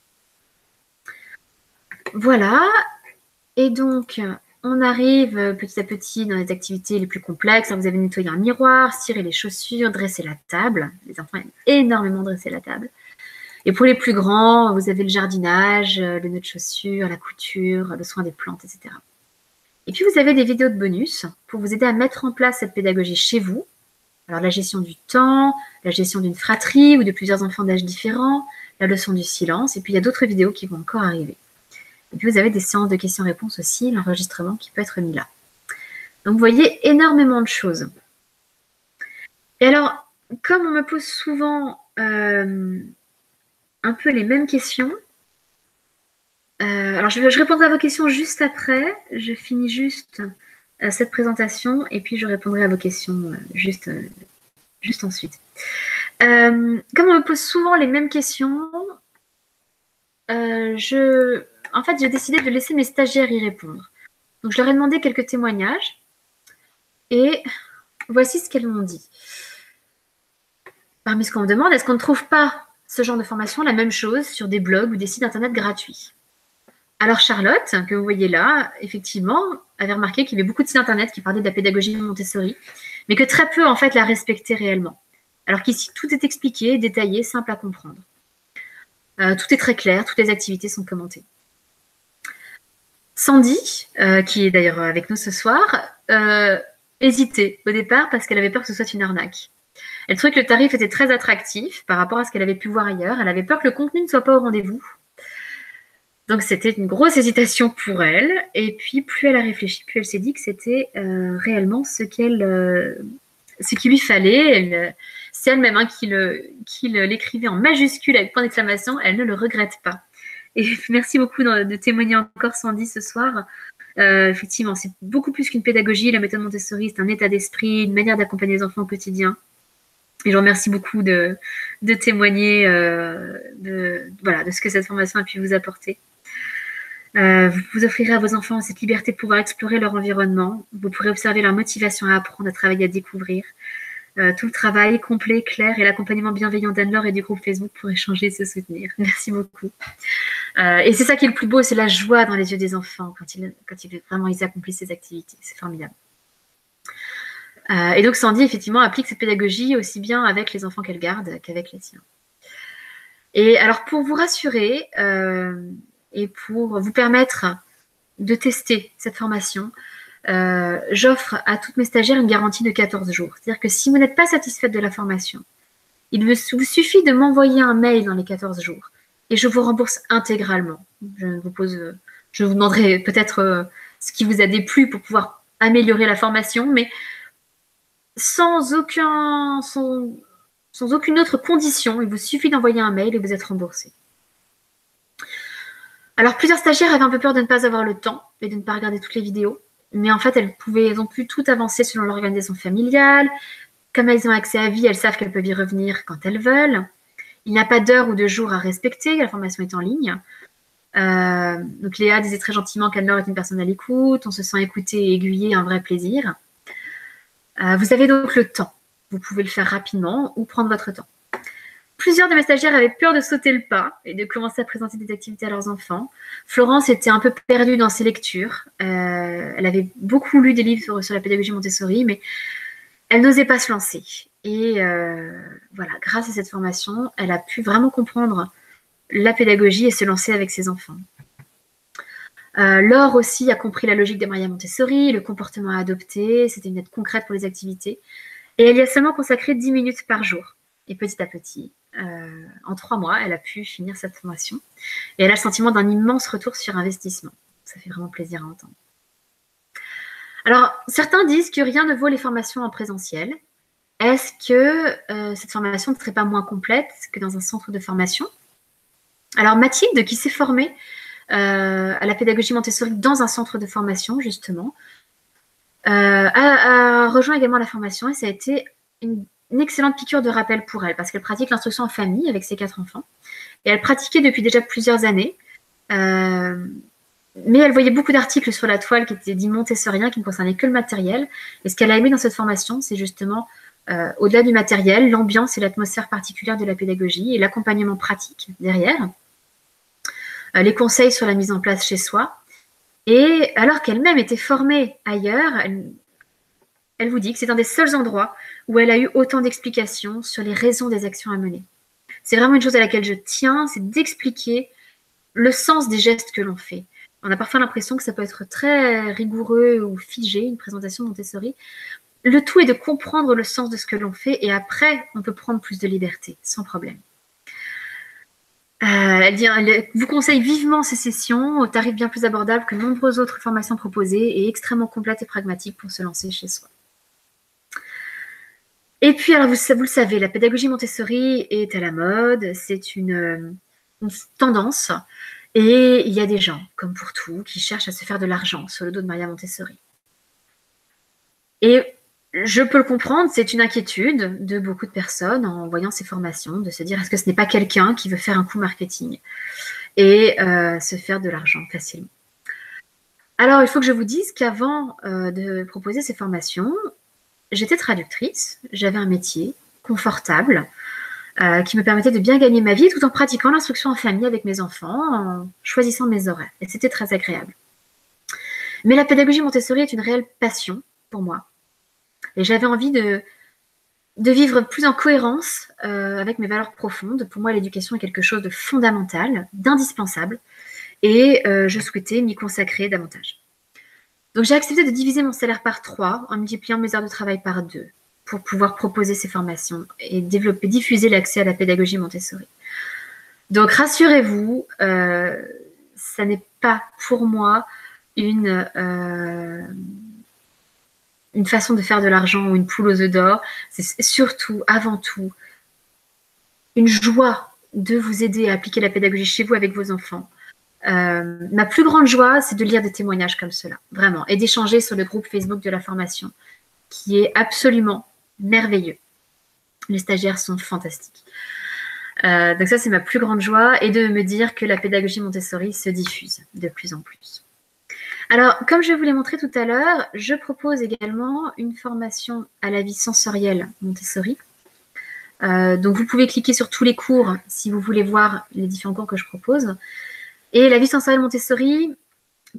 Voilà. Et donc, on arrive petit à petit dans les activités les plus complexes. Vous avez nettoyé un miroir, cirer les chaussures, dresser la table. Les enfants aiment énormément dresser la table. Et pour les plus grands, vous avez le jardinage, le nœud de chaussures, la couture, le soin des plantes, etc. Et puis, vous avez des vidéos de bonus pour vous aider à mettre en place cette pédagogie chez vous. Alors, la gestion du temps, la gestion d'une fratrie ou de plusieurs enfants d'âge différents, la leçon du silence, et puis il y a d'autres vidéos qui vont encore arriver. Et puis, vous avez des séances de questions-réponses aussi, l'enregistrement qui peut être mis là. Donc, vous voyez énormément de choses. Et alors, comme on me pose souvent euh, un peu les mêmes questions, euh, alors, je, répondrai à vos questions juste après. Je finis juste euh, cette présentation et puis je répondrai à vos questions euh, juste, juste ensuite. comme on me pose souvent les mêmes questions, en fait, j'ai décidé de laisser mes stagiaires y répondre. Donc, je leur ai demandé quelques témoignages et voici ce qu'elles m'ont dit. Parmi ce qu'on me demande, est-ce qu'on ne trouve pas ce genre de formation la même chose sur des blogs ou des sites internet gratuits? Alors Charlotte, que vous voyez là, effectivement, avait remarqué qu'il y avait beaucoup de sites internet qui parlaient de la pédagogie Montessori, mais que très peu en fait la respectaient réellement. Alors qu'ici tout est expliqué, détaillé, simple à comprendre. Euh, tout est très clair, toutes les activités sont commentées. Sandy, euh, qui est d'ailleurs avec nous ce soir, euh, hésitait au départ parce qu'elle avait peur que ce soit une arnaque. Elle trouvait que le tarif était très attractif par rapport à ce qu'elle avait pu voir ailleurs. Elle avait peur que le contenu ne soit pas au rendez-vous. Donc c'était une grosse hésitation pour elle. Et puis plus elle a réfléchi, plus elle s'est dit que c'était euh, réellement ce qu'elle, euh, qu'il lui fallait. C'est elle-même hein, qui, l'écrivait en majuscule avec point d'exclamation. Elle ne le regrette pas. Et <laughs> merci beaucoup de, témoigner encore Sandy ce soir. Euh, effectivement, c'est beaucoup plus qu'une pédagogie. La méthode Montessori, c'est un état d'esprit, une manière d'accompagner les enfants au quotidien. Et je remercie beaucoup de, témoigner de, voilà, de ce que cette formation a pu vous apporter. Euh, vous, offrirez à vos enfants cette liberté de pouvoir explorer leur environnement. Vous pourrez observer leur motivation à apprendre, à travailler, à découvrir. Euh, tout le travail complet, clair et l'accompagnement bienveillant d'Anne-Laure et du groupe Facebook pour échanger et se soutenir. <laughs> Merci beaucoup. Euh, et c'est ça qui est le plus beau, c'est la joie dans les yeux des enfants quand ils, vraiment ils accomplissent ces activités. C'est formidable. Et donc Sandy, effectivement, applique cette pédagogie aussi bien avec les enfants qu'elle garde qu'avec les siens. Et alors, pour vous rassurer et pour vous permettre de tester cette formation, euh, j'offre à toutes mes stagiaires une garantie de 14 jours. C'est-à-dire que si vous n'êtes pas satisfaite de la formation, il vous suffit de m'envoyer un mail dans les 14 jours et je vous rembourse intégralement. Je vous pose, je vous demanderai peut-être euh, ce qui vous a déplu pour pouvoir améliorer la formation, mais sans aucun, sans, sans aucune autre condition. Il vous suffit d'envoyer un mail et vous êtes remboursé. Alors, plusieurs stagiaires avaient un peu peur de ne pas avoir le temps et de ne pas regarder toutes les vidéos. Mais en fait, elles pouvaient, elles ont pu tout avancer selon l'organisation familiale. Comme elles ont accès à vie, elles savent qu'elles peuvent y revenir quand elles veulent. Il n'y a pas d'heure ou de jour à respecter, la formation est en ligne. Euh, donc Léa disait très gentiment qu'Anne-Laure est une personne à l'écoute, on se sent écouté et aiguillé, un vrai plaisir. Euh, vous avez donc le temps. Vous pouvez le faire rapidement ou prendre votre temps. Plusieurs de mes stagiaires avaient peur de sauter le pas et de commencer à présenter des activités à leurs enfants. Florence était un peu perdue dans ses lectures. Euh, elle avait beaucoup lu des livres sur, la pédagogie Montessori, mais elle n'osait pas se lancer. Et euh, voilà, grâce à cette formation, elle a pu vraiment comprendre la pédagogie et se lancer avec ses enfants. Euh, Laure aussi a compris la logique des Maria Montessori, le comportement à adopter, c'était une aide concrète pour les activités. Et elle y a seulement consacré 10 minutes par jour. Et petit à petit, euh, en trois mois, elle a pu finir cette formation. Et elle a le sentiment d'un immense retour sur investissement. Ça fait vraiment plaisir à entendre. Alors, certains disent que rien ne vaut les formations en présentiel. Est-ce que euh, cette formation ne serait pas moins complète que dans un centre de formation? Alors, Mathilde, qui s'est formée euh, à la pédagogie Montessori dans un centre de formation, justement, a, a, rejoint également la formation et ça a été une, une excellente piqûre de rappel pour elle parce qu'elle pratique l'instruction en famille avec ses quatre enfants et elle pratiquait depuis déjà plusieurs années. Euh, mais elle voyait beaucoup d'articles sur la toile qui étaient dits montessoriens, qui ne concernaient que le matériel. Et ce qu'elle a aimé dans cette formation, c'est justement, euh, au-delà du matériel, l'ambiance et l'atmosphère particulière de la pédagogie et l'accompagnement pratique derrière, euh, les conseils sur la mise en place chez soi. Et alors qu'elle-même était formée ailleurs, elle, elle vous dit que c'est un des seuls endroits où elle a eu autant d'explications sur les raisons des actions à mener. C'est vraiment une chose à laquelle je tiens, c'est d'expliquer le sens des gestes que l'on fait. On a parfois l'impression que ça peut être très rigoureux ou figé, une présentation Montessori. Le tout est de comprendre le sens de ce que l'on fait et après, on peut prendre plus de liberté, sans problème. Euh, elle, elle vous conseille vivement ces sessions au tarif bien plus abordable que nombreuses autres formations proposées et extrêmement complètes et pragmatiques pour se lancer chez soi. Et puis, alors vous, le savez, la pédagogie Montessori est à la mode, c'est une, une tendance. Et il y a des gens, comme pour tout, qui cherchent à se faire de l'argent sur le dos de Maria Montessori. Et je peux le comprendre, c'est une inquiétude de beaucoup de personnes en voyant ces formations, de se dire est-ce que ce n'est pas quelqu'un qui veut faire un coup marketing et euh, se faire de l'argent facilement? Alors, il faut que je vous dise qu'avant euh, de proposer ces formations, j'étais traductrice, j'avais un métier confortable, euh, qui me permettait de bien gagner ma vie tout en pratiquant l'instruction en famille avec mes enfants, en choisissant mes horaires. Et c'était très agréable. Mais la pédagogie Montessori est une réelle passion pour moi. Et j'avais envie de, vivre plus en cohérence euh, avec mes valeurs profondes. Pour moi, l'éducation est quelque chose de fondamental, d'indispensable, et euh, je souhaitais m'y consacrer davantage. Donc j'ai accepté de diviser mon salaire par trois en multipliant mes heures de travail par deux pour pouvoir proposer ces formations et développer, diffuser l'accès à la pédagogie Montessori. Donc rassurez-vous, euh, ça n'est pas pour moi une, euh, une façon de faire de l'argent ou une poule aux œufs d'or. C'est surtout, avant tout, une joie de vous aider à appliquer la pédagogie chez vous avec vos enfants. Euh, ma plus grande joie, c'est de lire des témoignages comme cela, vraiment, et d'échanger sur le groupe Facebook de la formation, qui est absolument merveilleux. Les stagiaires sont fantastiques. Euh, donc ça, c'est ma plus grande joie, et de me dire que la pédagogie Montessori se diffuse de plus en plus. Alors, comme je vous l'ai montré tout à l'heure, je propose également une formation à la vie sensorielle Montessori. Euh, donc, vous pouvez cliquer sur tous les cours si vous voulez voir les différents cours que je propose. Et la vie sensorielle Montessori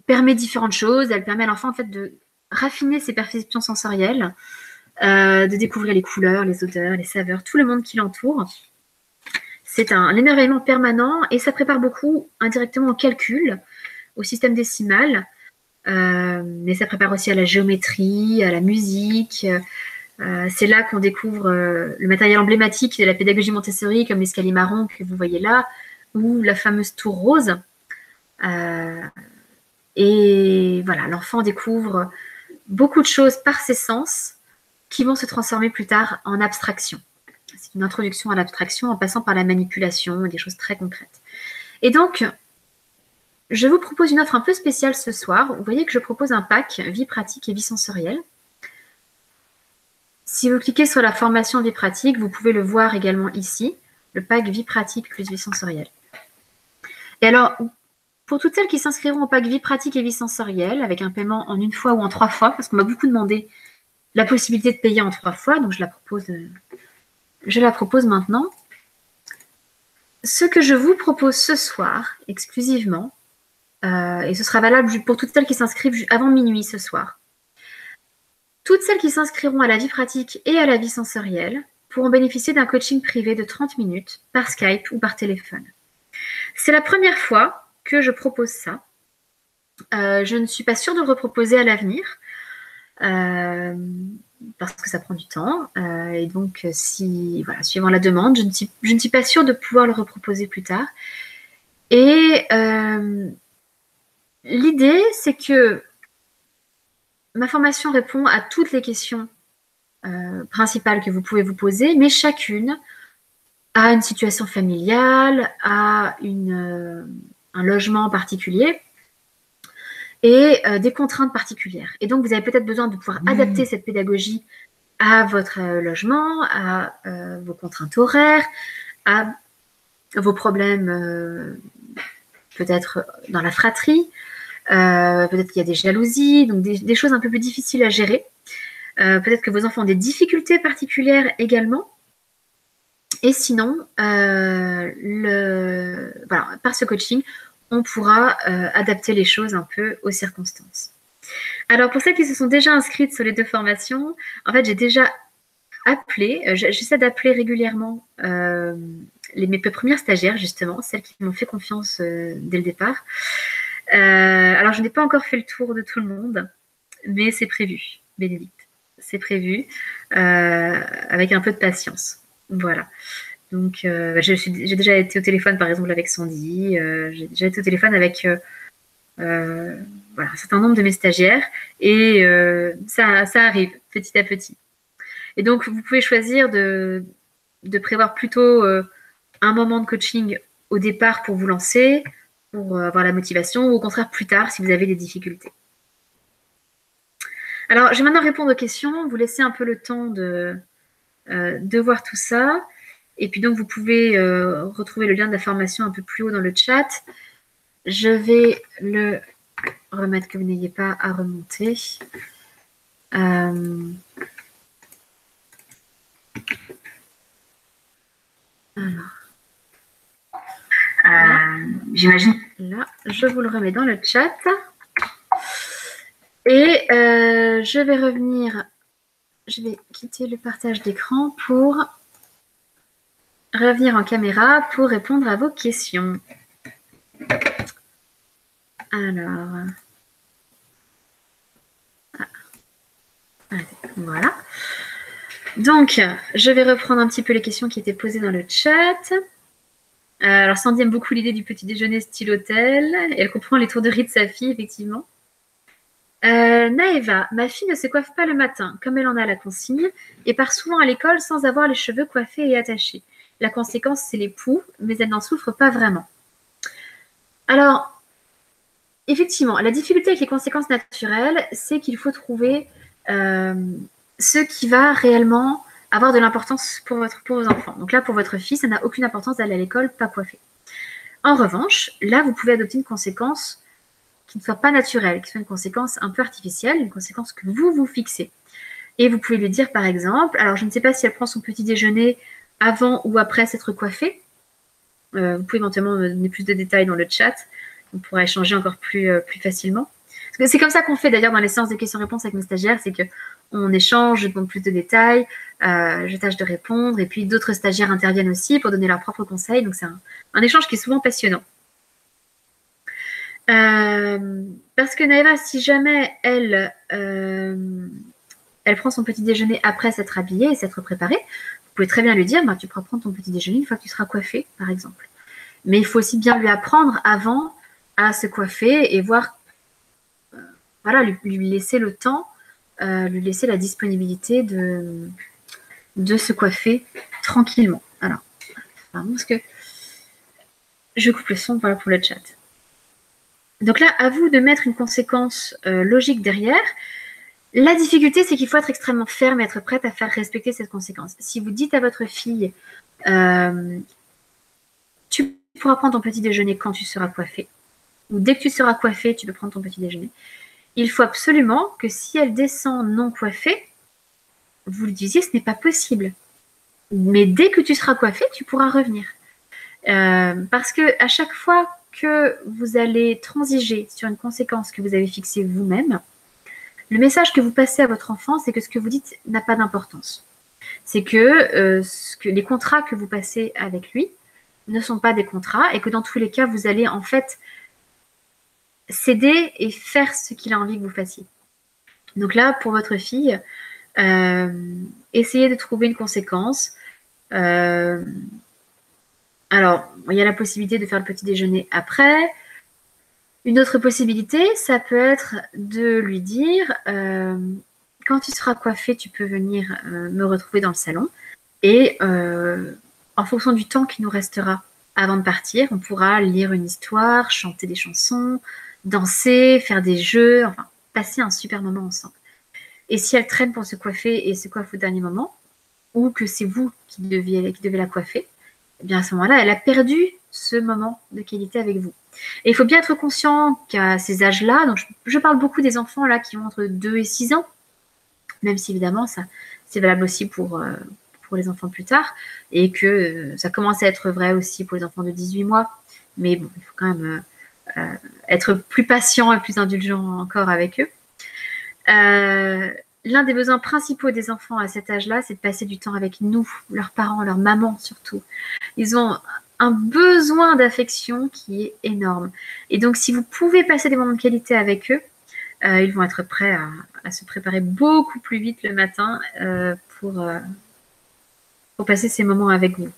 permet différentes choses. Elle permet à l'enfant en fait de raffiner ses perceptions sensorielles, euh, de découvrir les couleurs, les odeurs, les saveurs, tout le monde qui l'entoure. C'est un émerveillement permanent et ça prépare beaucoup indirectement au calcul, au système décimal, euh, mais ça prépare aussi à la géométrie, à la musique. Euh, c'est là qu'on découvre le matériel emblématique de la pédagogie Montessori, comme l'escalier marron que vous voyez là, ou la fameuse tour rose. Et voilà, l'enfant découvre beaucoup de choses par ses sens qui vont se transformer plus tard en abstraction. C'est une introduction à l'abstraction en passant par la manipulation, des choses très concrètes. Et donc, je vous propose une offre un peu spéciale ce soir. Vous voyez que je propose un pack vie pratique et vie sensorielle. Si vous cliquez sur la formation vie pratique, vous pouvez le voir également ici, le pack vie pratique plus vie sensorielle. Et alors, pour toutes celles qui s'inscriront au pack vie pratique et vie sensorielle, avec un paiement en une fois ou en trois fois, parce qu'on m'a beaucoup demandé la possibilité de payer en trois fois, donc je la propose, euh, maintenant. Ce que je vous propose ce soir, exclusivement, euh, et ce sera valable pour toutes celles qui s'inscrivent avant minuit ce soir. Toutes celles qui s'inscriront à la vie pratique et à la vie sensorielle pourront bénéficier d'un coaching privé de 30 minutes par Skype ou par téléphone. C'est la première fois que je propose ça. Euh, je ne suis pas sûre de le reproposer à l'avenir. Euh, parce que ça prend du temps. Euh, et donc, si, voilà, suivant la demande, je ne, suis, je ne suis pas sûre de pouvoir le reproposer plus tard. Et l'idée, c'est que ma formation répond à toutes les questions principales que vous pouvez vous poser, mais chacune a une situation familiale, a une, un logement particulier et euh, des contraintes particulières. Et donc, vous avez peut-être besoin de pouvoir adapter cette pédagogie à votre euh, logement, à euh, vos contraintes horaires, à vos problèmes peut-être dans la fratrie, peut-être qu'il y a des jalousies, donc des, choses un peu plus difficiles à gérer. peut-être que vos enfants ont des difficultés particulières également. Et sinon, le, par ce coaching, on pourra euh, adapter les choses un peu aux circonstances. Alors pour celles qui se sont déjà inscrites sur les deux formations, en fait j'ai déjà appelé, euh, j'essaie d'appeler régulièrement euh, les, mes premières stagiaires justement, celles qui m'ont fait confiance dès le départ. alors je n'ai pas encore fait le tour de tout le monde, mais c'est prévu, Bénédicte, c'est prévu, avec un peu de patience. Voilà. Donc, euh, j'ai déjà été au téléphone, par exemple, avec Sandy. Euh, j'ai déjà été au téléphone avec euh, un certain nombre de mes stagiaires. Et ça, arrive petit à petit. Et donc, vous pouvez choisir de, de prévoir plutôt un moment de coaching au départ pour vous lancer, pour avoir la motivation, ou au contraire plus tard si vous avez des difficultés. Alors, je vais maintenant répondre aux questions, vous laisser un peu le temps de, de voir tout ça. Et puis donc, vous pouvez euh, retrouver le lien de la formation un peu plus haut dans le chat. Je vais le remettre que vous n'ayez pas à remonter. Euh, alors. Euh, j'imagine. Là, je vous le remets dans le chat. Et je vais revenir je vais quitter le partage d'écran pour revenir en caméra pour répondre à vos questions. Alors, ah. voilà. Donc, je vais reprendre un petit peu les questions qui étaient posées dans le chat. Euh, alors, Sandy aime beaucoup l'idée du petit déjeuner style hôtel. elle comprend les tourderies de sa fille, effectivement. Euh, Naeva, ma fille ne se coiffe pas le matin, comme elle en a la consigne, et part souvent à l'école sans avoir les cheveux coiffés et attachés. La conséquence, c'est les poux, mais elle n'en souffre pas vraiment. Alors, effectivement, la difficulté avec les conséquences naturelles, c'est qu'il faut trouver euh, ce qui va réellement avoir de l'importance pour, pour vos enfants. Donc là, pour votre fille, ça n'a aucune importance d'aller à l'école pas coiffée. En revanche, là, vous pouvez adopter une conséquence qui ne soit pas naturelle, qui soit une conséquence un peu artificielle, une conséquence que vous vous fixez. Et vous pouvez lui dire, par exemple, alors je ne sais pas si elle prend son petit déjeuner avant ou après s'être coiffée. Euh, vous pouvez éventuellement me donner plus de détails dans le chat. On pourra échanger encore plus, euh, plus facilement. C'est comme ça qu'on fait d'ailleurs dans les séances de questions-réponses avec nos stagiaires, c'est qu'on échange, je donne plus de détails, euh, je tâche de répondre, et puis d'autres stagiaires interviennent aussi pour donner leurs propres conseils. Donc c'est un, échange qui est souvent passionnant. Parce que Naïva, si jamais elle, elle prend son petit déjeuner après s'être habillée et s'être préparée, vous pouvez très bien lui dire, bah, tu pourras prendre ton petit déjeuner une fois que tu seras coiffé, par exemple. Mais il faut aussi bien lui apprendre avant à se coiffer et voir, euh, voilà, lui, laisser le temps, euh, lui laisser la disponibilité de, se coiffer tranquillement. Alors, parce que je coupe le son pour le chat. Donc là, à vous de mettre une conséquence euh, logique derrière. La difficulté, c'est qu'il faut être extrêmement ferme et être prête à faire respecter cette conséquence. Si vous dites à votre fille, euh, tu pourras prendre ton petit déjeuner quand tu seras coiffée, ou dès que tu seras coiffée, tu peux prendre ton petit déjeuner, il faut absolument que si elle descend non coiffée, vous lui disiez, ce n'est pas possible. Mais dès que tu seras coiffée, tu pourras revenir. Euh, parce que à chaque fois que vous allez transiger sur une conséquence que vous avez fixée vous-même, le message que vous passez à votre enfant, c'est que ce que vous dites n'a pas d'importance. C'est que, euh, que les contrats que vous passez avec lui ne sont pas des contrats et que dans tous les cas, vous allez en fait céder et faire ce qu'il a envie que vous fassiez. Donc là, pour votre fille, euh, essayez de trouver une conséquence. Euh, alors, il y a la possibilité de faire le petit déjeuner après. Une autre possibilité, ça peut être de lui dire euh, quand tu seras coiffé, tu peux venir euh, me retrouver dans le salon. Et euh, en fonction du temps qui nous restera avant de partir, on pourra lire une histoire, chanter des chansons, danser, faire des jeux, enfin, passer un super moment ensemble. Et si elle traîne pour se coiffer et se coiffe au dernier moment, ou que c'est vous qui devez, qui devez la coiffer, eh bien à ce moment-là, elle a perdu ce moment de qualité avec vous. Et il faut bien être conscient qu'à ces âges-là, donc je, parle beaucoup des enfants là qui ont entre 2 et 6 ans, même si évidemment ça c'est valable aussi pour, euh, pour les enfants plus tard, et que euh, ça commence à être vrai aussi pour les enfants de 18 mois. Mais bon, il faut quand même euh, être plus patient et plus indulgent encore avec eux. L'un des besoins principaux des enfants à cet âge-là, c'est de passer du temps avec nous, leurs parents, leurs mamans surtout. Ils ont un besoin d'affection qui est énorme. Et donc, si vous pouvez passer des moments de qualité avec eux, euh, ils vont être prêts à, se préparer beaucoup plus vite le matin euh, pour, euh, pour passer ces moments avec vous.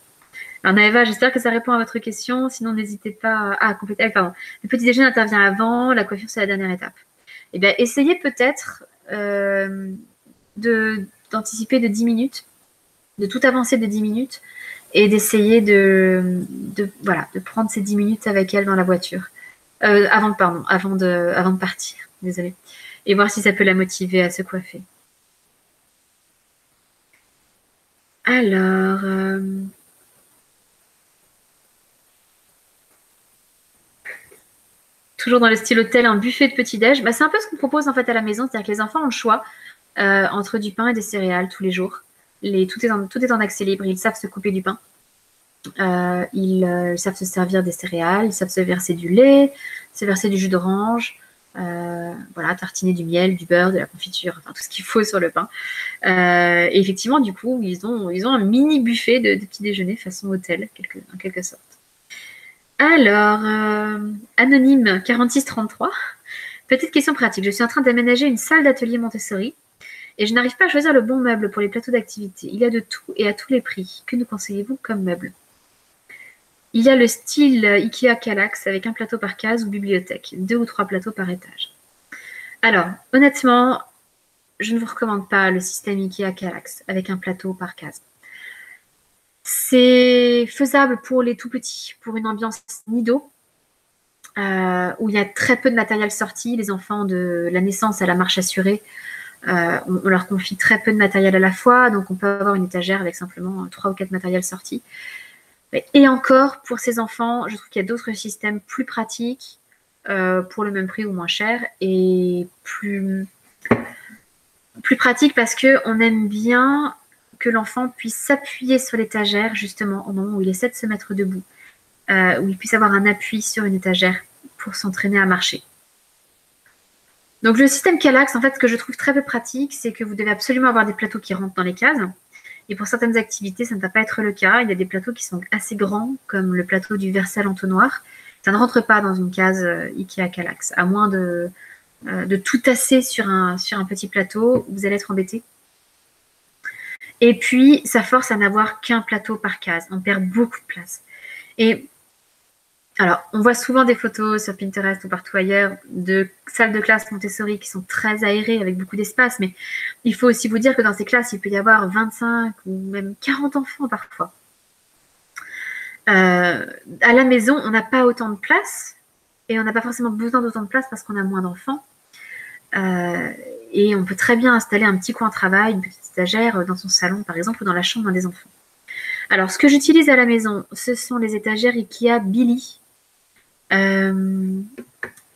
Alors, Naëva, j'espère que ça répond à votre question. Sinon, n'hésitez pas à compléter. Ah, pardon. Le petit déjeuner intervient avant, la coiffure, c'est la dernière étape. Eh bien, essayez peut-être d'anticiper de 10 minutes, de tout avancer de 10 minutes et d'essayer de, voilà, de prendre ces 10 minutes avec elle dans la voiture. Euh, avant, pardon, avant de, avant de partir, désolée. Et voir si ça peut la motiver à se coiffer. Alors, euh, toujours dans le style hôtel, un buffet de petit-déj. Bah, c'est un peu ce qu'on propose en fait à la maison, c'est-à-dire que les enfants ont le choix euh, entre du pain et des céréales tous les jours tout, est en, accès libre. Ils savent se couper du pain. Euh, ils, savent se servir des céréales. Ils savent se verser du lait, se verser du jus d'orange. Euh, voilà, tartiner du miel, du beurre, de la confiture, tout ce qu'il faut sur le pain. Euh, et effectivement, du coup, ils ont, un mini buffet de, petit déjeuner façon hôtel, en quelque sorte. Alors, euh, Anonyme 4633, petite question pratique. Je suis en train d'aménager une salle d'atelier Montessori et je n'arrive pas à choisir le bon meuble pour les plateaux d'activité. Il y a de tout et à tous les prix. Que nous conseillez-vous comme meuble? Il y a le style IKEA Kallax avec un plateau par case ou bibliothèque, deux ou trois plateaux par étage. Alors, honnêtement, je ne vous recommande pas le système IKEA Kallax avec un plateau par case. C'est faisable pour les tout petits, pour une ambiance nido, euh, où il y a très peu de matériel sorti. Les enfants de la naissance à la marche assurée, euh, on, leur confie très peu de matériel à la fois, donc on peut avoir une étagère avec simplement trois ou quatre matériels sortis. Et encore, pour ces enfants, je trouve qu'il y a d'autres systèmes plus pratiques euh, pour le même prix ou moins cher et plus, plus pratiques parce qu'on aime bien que l'enfant puisse s'appuyer sur l'étagère justement au moment où il essaie de se mettre debout, euh, où il puisse avoir un appui sur une étagère pour s'entraîner à marcher. Donc le système Calax, en fait, ce que je trouve très peu pratique, c'est que vous devez absolument avoir des plateaux qui rentrent dans les cases. Et pour certaines activités, ça ne va pas être le cas. Il y a des plateaux qui sont assez grands, comme le plateau du Versal entonnoir. Ça ne rentre pas dans une case euh, Ikea Calax, à moins de, euh, tout tasser sur un petit plateau, vous allez être embêté. Et puis, ça force à n'avoir qu'un plateau par case. On perd beaucoup de place. Et alors, on voit souvent des photos sur Pinterest ou partout ailleurs de salles de classe Montessori qui sont très aérées avec beaucoup d'espace, mais il faut aussi vous dire que dans ces classes, il peut y avoir 25 ou même 40 enfants parfois. Euh, à la maison, on n'a pas autant de place et on n'a pas forcément besoin d'autant de place parce qu'on a moins d'enfants. Euh, et on peut très bien installer un petit coin de travail, une petite étagère dans son salon par exemple ou dans la chambre des enfants. Alors, ce que j'utilise à la maison, ce sont les étagères IKEA Billy euh,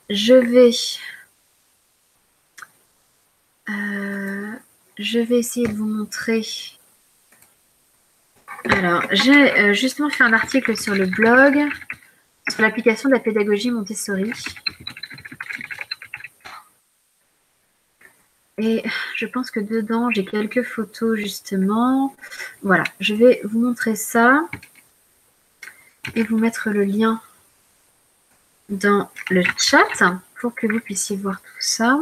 je vais. Euh, je vais essayer de vous montrer. Alors, j'ai euh, justement fait un article sur le blog sur l'application de la pédagogie Montessori. Et je pense que dedans, j'ai quelques photos justement. Voilà, je vais vous montrer ça et vous mettre le lien dans le chat pour que vous puissiez voir tout ça.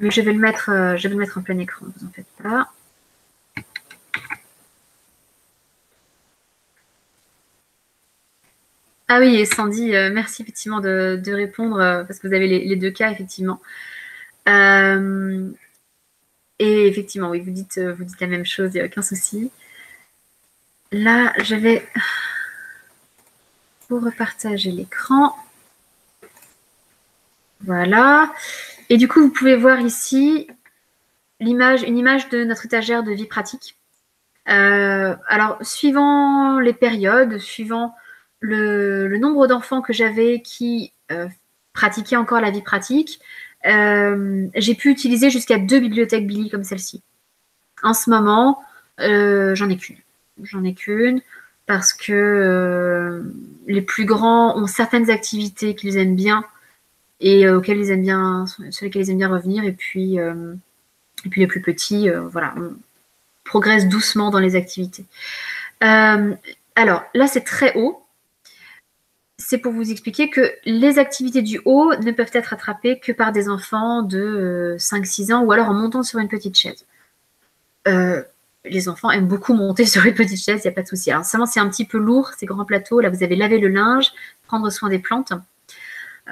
Mais je vais le mettre, euh, je vais le mettre en plein écran, vous en faites pas. Ah oui, et Sandy, euh, merci effectivement de, répondre euh, parce que vous avez les, deux cas, effectivement. Et effectivement, oui, vous dites, vous dites la même chose, il n'y a aucun souci. Là, je vais pour repartager l'écran. Voilà. Et du coup, vous pouvez voir ici une image de notre étagère de vie pratique. Euh, alors, suivant les périodes, suivant le, nombre d'enfants que j'avais qui euh, pratiquaient encore la vie pratique, euh, j'ai pu utiliser jusqu'à deux bibliothèques Billy comme celle-ci. En ce moment, j'en ai qu'une. J'en ai qu'une parce que euh, les plus grands ont certaines activités qu'ils aiment bien et euh, auxquelles ils aiment bien, sur lesquelles ils aiment bien revenir, et puis, euh, et puis les plus petits, voilà, on progresse doucement dans les activités. alors là, c'est très haut. C'est pour vous expliquer que les activités du haut ne peuvent être attrapées que par des enfants de 5-6 ans ou alors en montant sur une petite chaise les enfants aiment beaucoup monter <laughs> sur une petite chaise, il n'y a pas de souci. Alors seulement c'est un petit peu lourd, ces grands plateaux. Là, vous avez lavé le linge, prendre soin des plantes.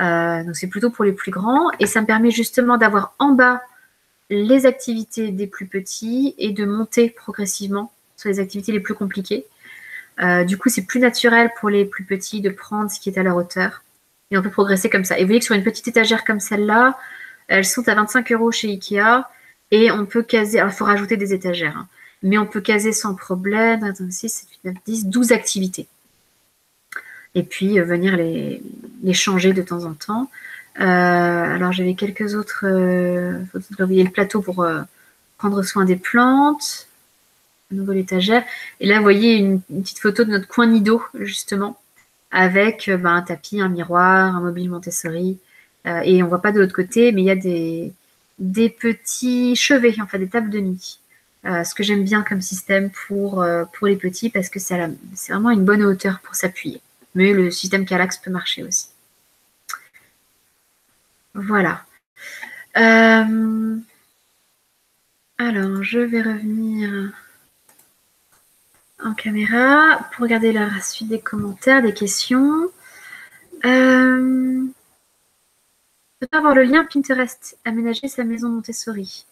Euh, donc c'est plutôt pour les plus grands. Et ça me permet justement d'avoir en bas les activités des plus petits et de monter progressivement sur les activités les plus compliquées. Euh, du coup, c'est plus naturel pour les plus petits de prendre ce qui est à leur hauteur. Et on peut progresser comme ça. Et vous voyez que sur une petite étagère comme celle-là, elles sont à 25 euros chez Ikea. Et on peut caser. Alors, il faut rajouter des étagères. Hein mais on peut caser sans problème 6, 7, 8, 9, 10, 12 activités. Et puis euh, venir les, changer de temps en temps. Euh, alors j'avais quelques autres, euh, vous voyez le plateau pour prendre soin des plantes, nouveau étagère. Et là, vous voyez une, petite photo de notre coin nido, justement, avec ben, un tapis, un miroir, un mobile Montessori Euh, et on ne voit pas de l'autre côté, mais il y a des, des petits chevets, enfin des tables de nid. Euh, ce que j'aime bien comme système pour, euh, pour les petits parce que c'est vraiment une bonne hauteur pour s'appuyer. Mais le système Calax peut marcher aussi. Voilà. Euh, alors, je vais revenir en caméra pour regarder la suite des commentaires, des questions. Euh, peut avoir le lien Pinterest, aménager sa maison Montessori.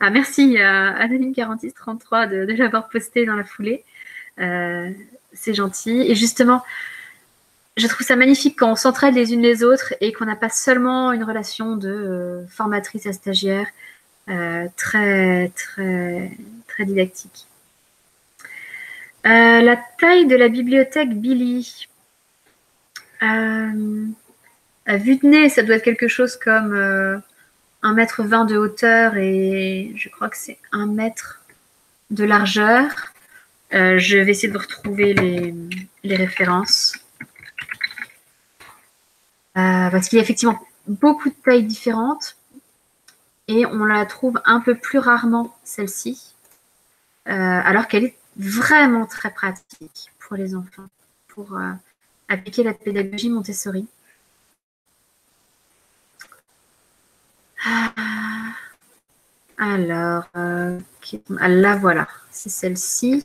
Ah, merci à Anonyme 4633 de, de l'avoir posté dans la foulée. Euh, c'est gentil. Et justement, je trouve ça magnifique quand on s'entraide les unes les autres et qu'on n'a pas seulement une relation de euh, formatrice à stagiaire euh, très, très, très didactique. La taille de la bibliothèque Billy. à vue de nez, ça doit être quelque chose comme 1,20 m de hauteur et je crois que c'est 1 mètre de largeur. Euh, je vais essayer de retrouver les, références. Euh, parce qu'il y a effectivement beaucoup de tailles différentes et on la trouve un peu plus rarement, celle-ci, euh, alors qu'elle est vraiment très pratique pour les enfants, pour appliquer la pédagogie Montessori. Ah. Alors, euh, ah, là voilà, c'est celle-ci.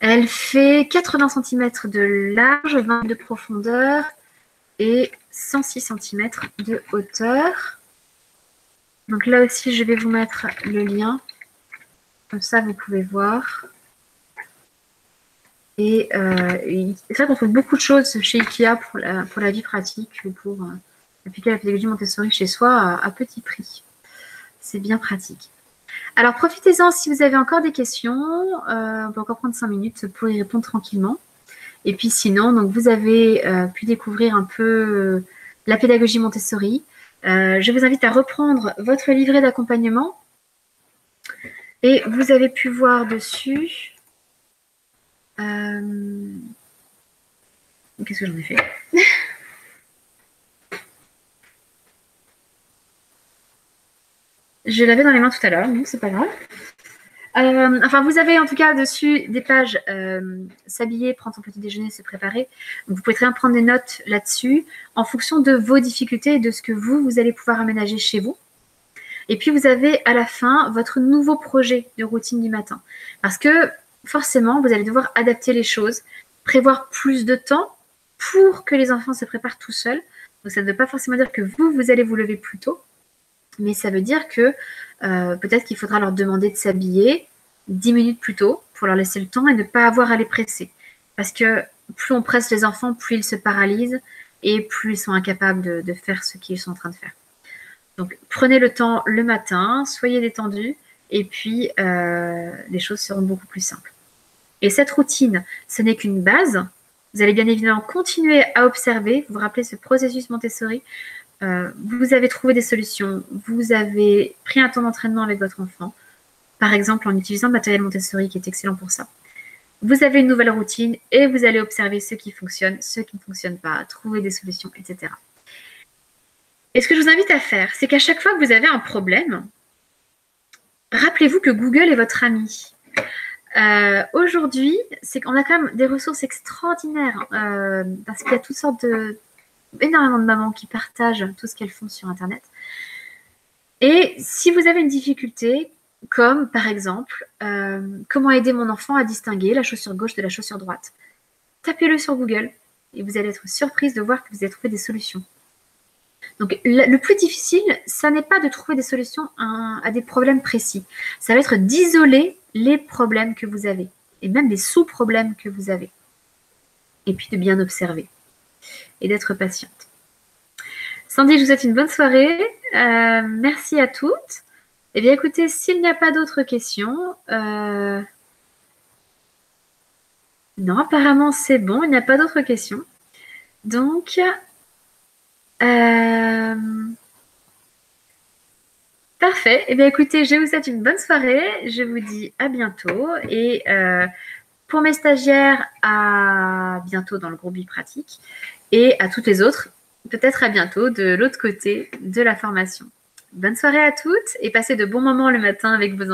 Elle fait 80 cm de large, 20 de profondeur et 106 cm de hauteur. Donc là aussi, je vais vous mettre le lien. Comme ça, vous pouvez voir. Et euh, c'est vrai qu'on trouve beaucoup de choses chez Ikea pour la, vie pratique, pour... Euh, appliquer la pédagogie Montessori chez soi à, petit prix. C'est bien pratique. Alors profitez-en si vous avez encore des questions. Euh, on peut encore prendre 5 minutes pour y répondre tranquillement. Et puis sinon, donc vous avez euh, pu découvrir un peu euh, la pédagogie Montessori. je vous invite à reprendre votre livret d'accompagnement. Et vous avez pu voir dessus. Qu'est-ce que j'en ai fait? Je l'avais dans les mains tout à l'heure, donc c'est pas grave. Euh, enfin, vous avez en tout cas dessus des pages euh, s'habiller, prendre son petit déjeuner, se préparer. vous pouvez très bien prendre des notes là-dessus en fonction de vos difficultés et de ce que vous, vous allez pouvoir aménager chez vous. Et puis, vous avez à la fin votre nouveau projet de routine du matin. Parce que forcément, vous allez devoir adapter les choses, prévoir plus de temps pour que les enfants se préparent tout seuls. Donc, ça ne veut pas forcément dire que vous, vous allez vous lever plus tôt mais ça veut dire que euh, peut-être qu'il faudra leur demander de s'habiller 10 minutes plus tôt pour leur laisser le temps et ne pas avoir à les presser. Parce que plus on presse les enfants, plus ils se paralysent et plus ils sont incapables de, faire ce qu'ils sont en train de faire. Donc prenez le temps le matin, soyez détendus et puis euh, les choses seront beaucoup plus simples. Et cette routine, ce n'est qu'une base. Vous allez bien évidemment continuer à observer. Vous vous rappelez ce processus Montessori euh, vous avez trouvé des solutions, vous avez pris un temps d'entraînement avec votre enfant, par exemple en utilisant le matériel Montessori qui est excellent pour ça. Vous avez une nouvelle routine et vous allez observer ce qui fonctionne, ce qui ne fonctionne pas, trouver des solutions, etc. Et ce que je vous invite à faire, c'est qu'à chaque fois que vous avez un problème, rappelez-vous que Google est votre ami. Euh, aujourd'hui, c'est qu'on a quand même des ressources extraordinaires euh, parce qu'il y a toutes sortes de, énormément de mamans qui partagent tout ce qu'elles font sur Internet. Et si vous avez une difficulté, comme par exemple, euh, comment aider mon enfant à distinguer la chaussure gauche de la chaussure droite, tapez-le sur Google et vous allez être surprise de voir que vous avez trouvé des solutions. Donc le plus difficile, ça n'est pas de trouver des solutions à, des problèmes précis. Ça va être d'isoler les problèmes que vous avez et même les sous-problèmes que vous avez. Et puis de bien observer et d'être patiente. Sandy, je vous souhaite une bonne soirée. Euh, merci à toutes. Eh bien, écoutez, s'il n'y a pas d'autres questions, euh, non, apparemment c'est bon, il n'y a pas d'autres questions. Donc, euh, parfait. Eh bien, écoutez, je vous souhaite une bonne soirée. Je vous dis à bientôt. Et pour mes stagiaires, à bientôt dans le groupe Bipratique. Et à toutes les autres, peut-être à bientôt de l'autre côté de la formation. Bonne soirée à toutes et passez de bons moments le matin avec vos enfants.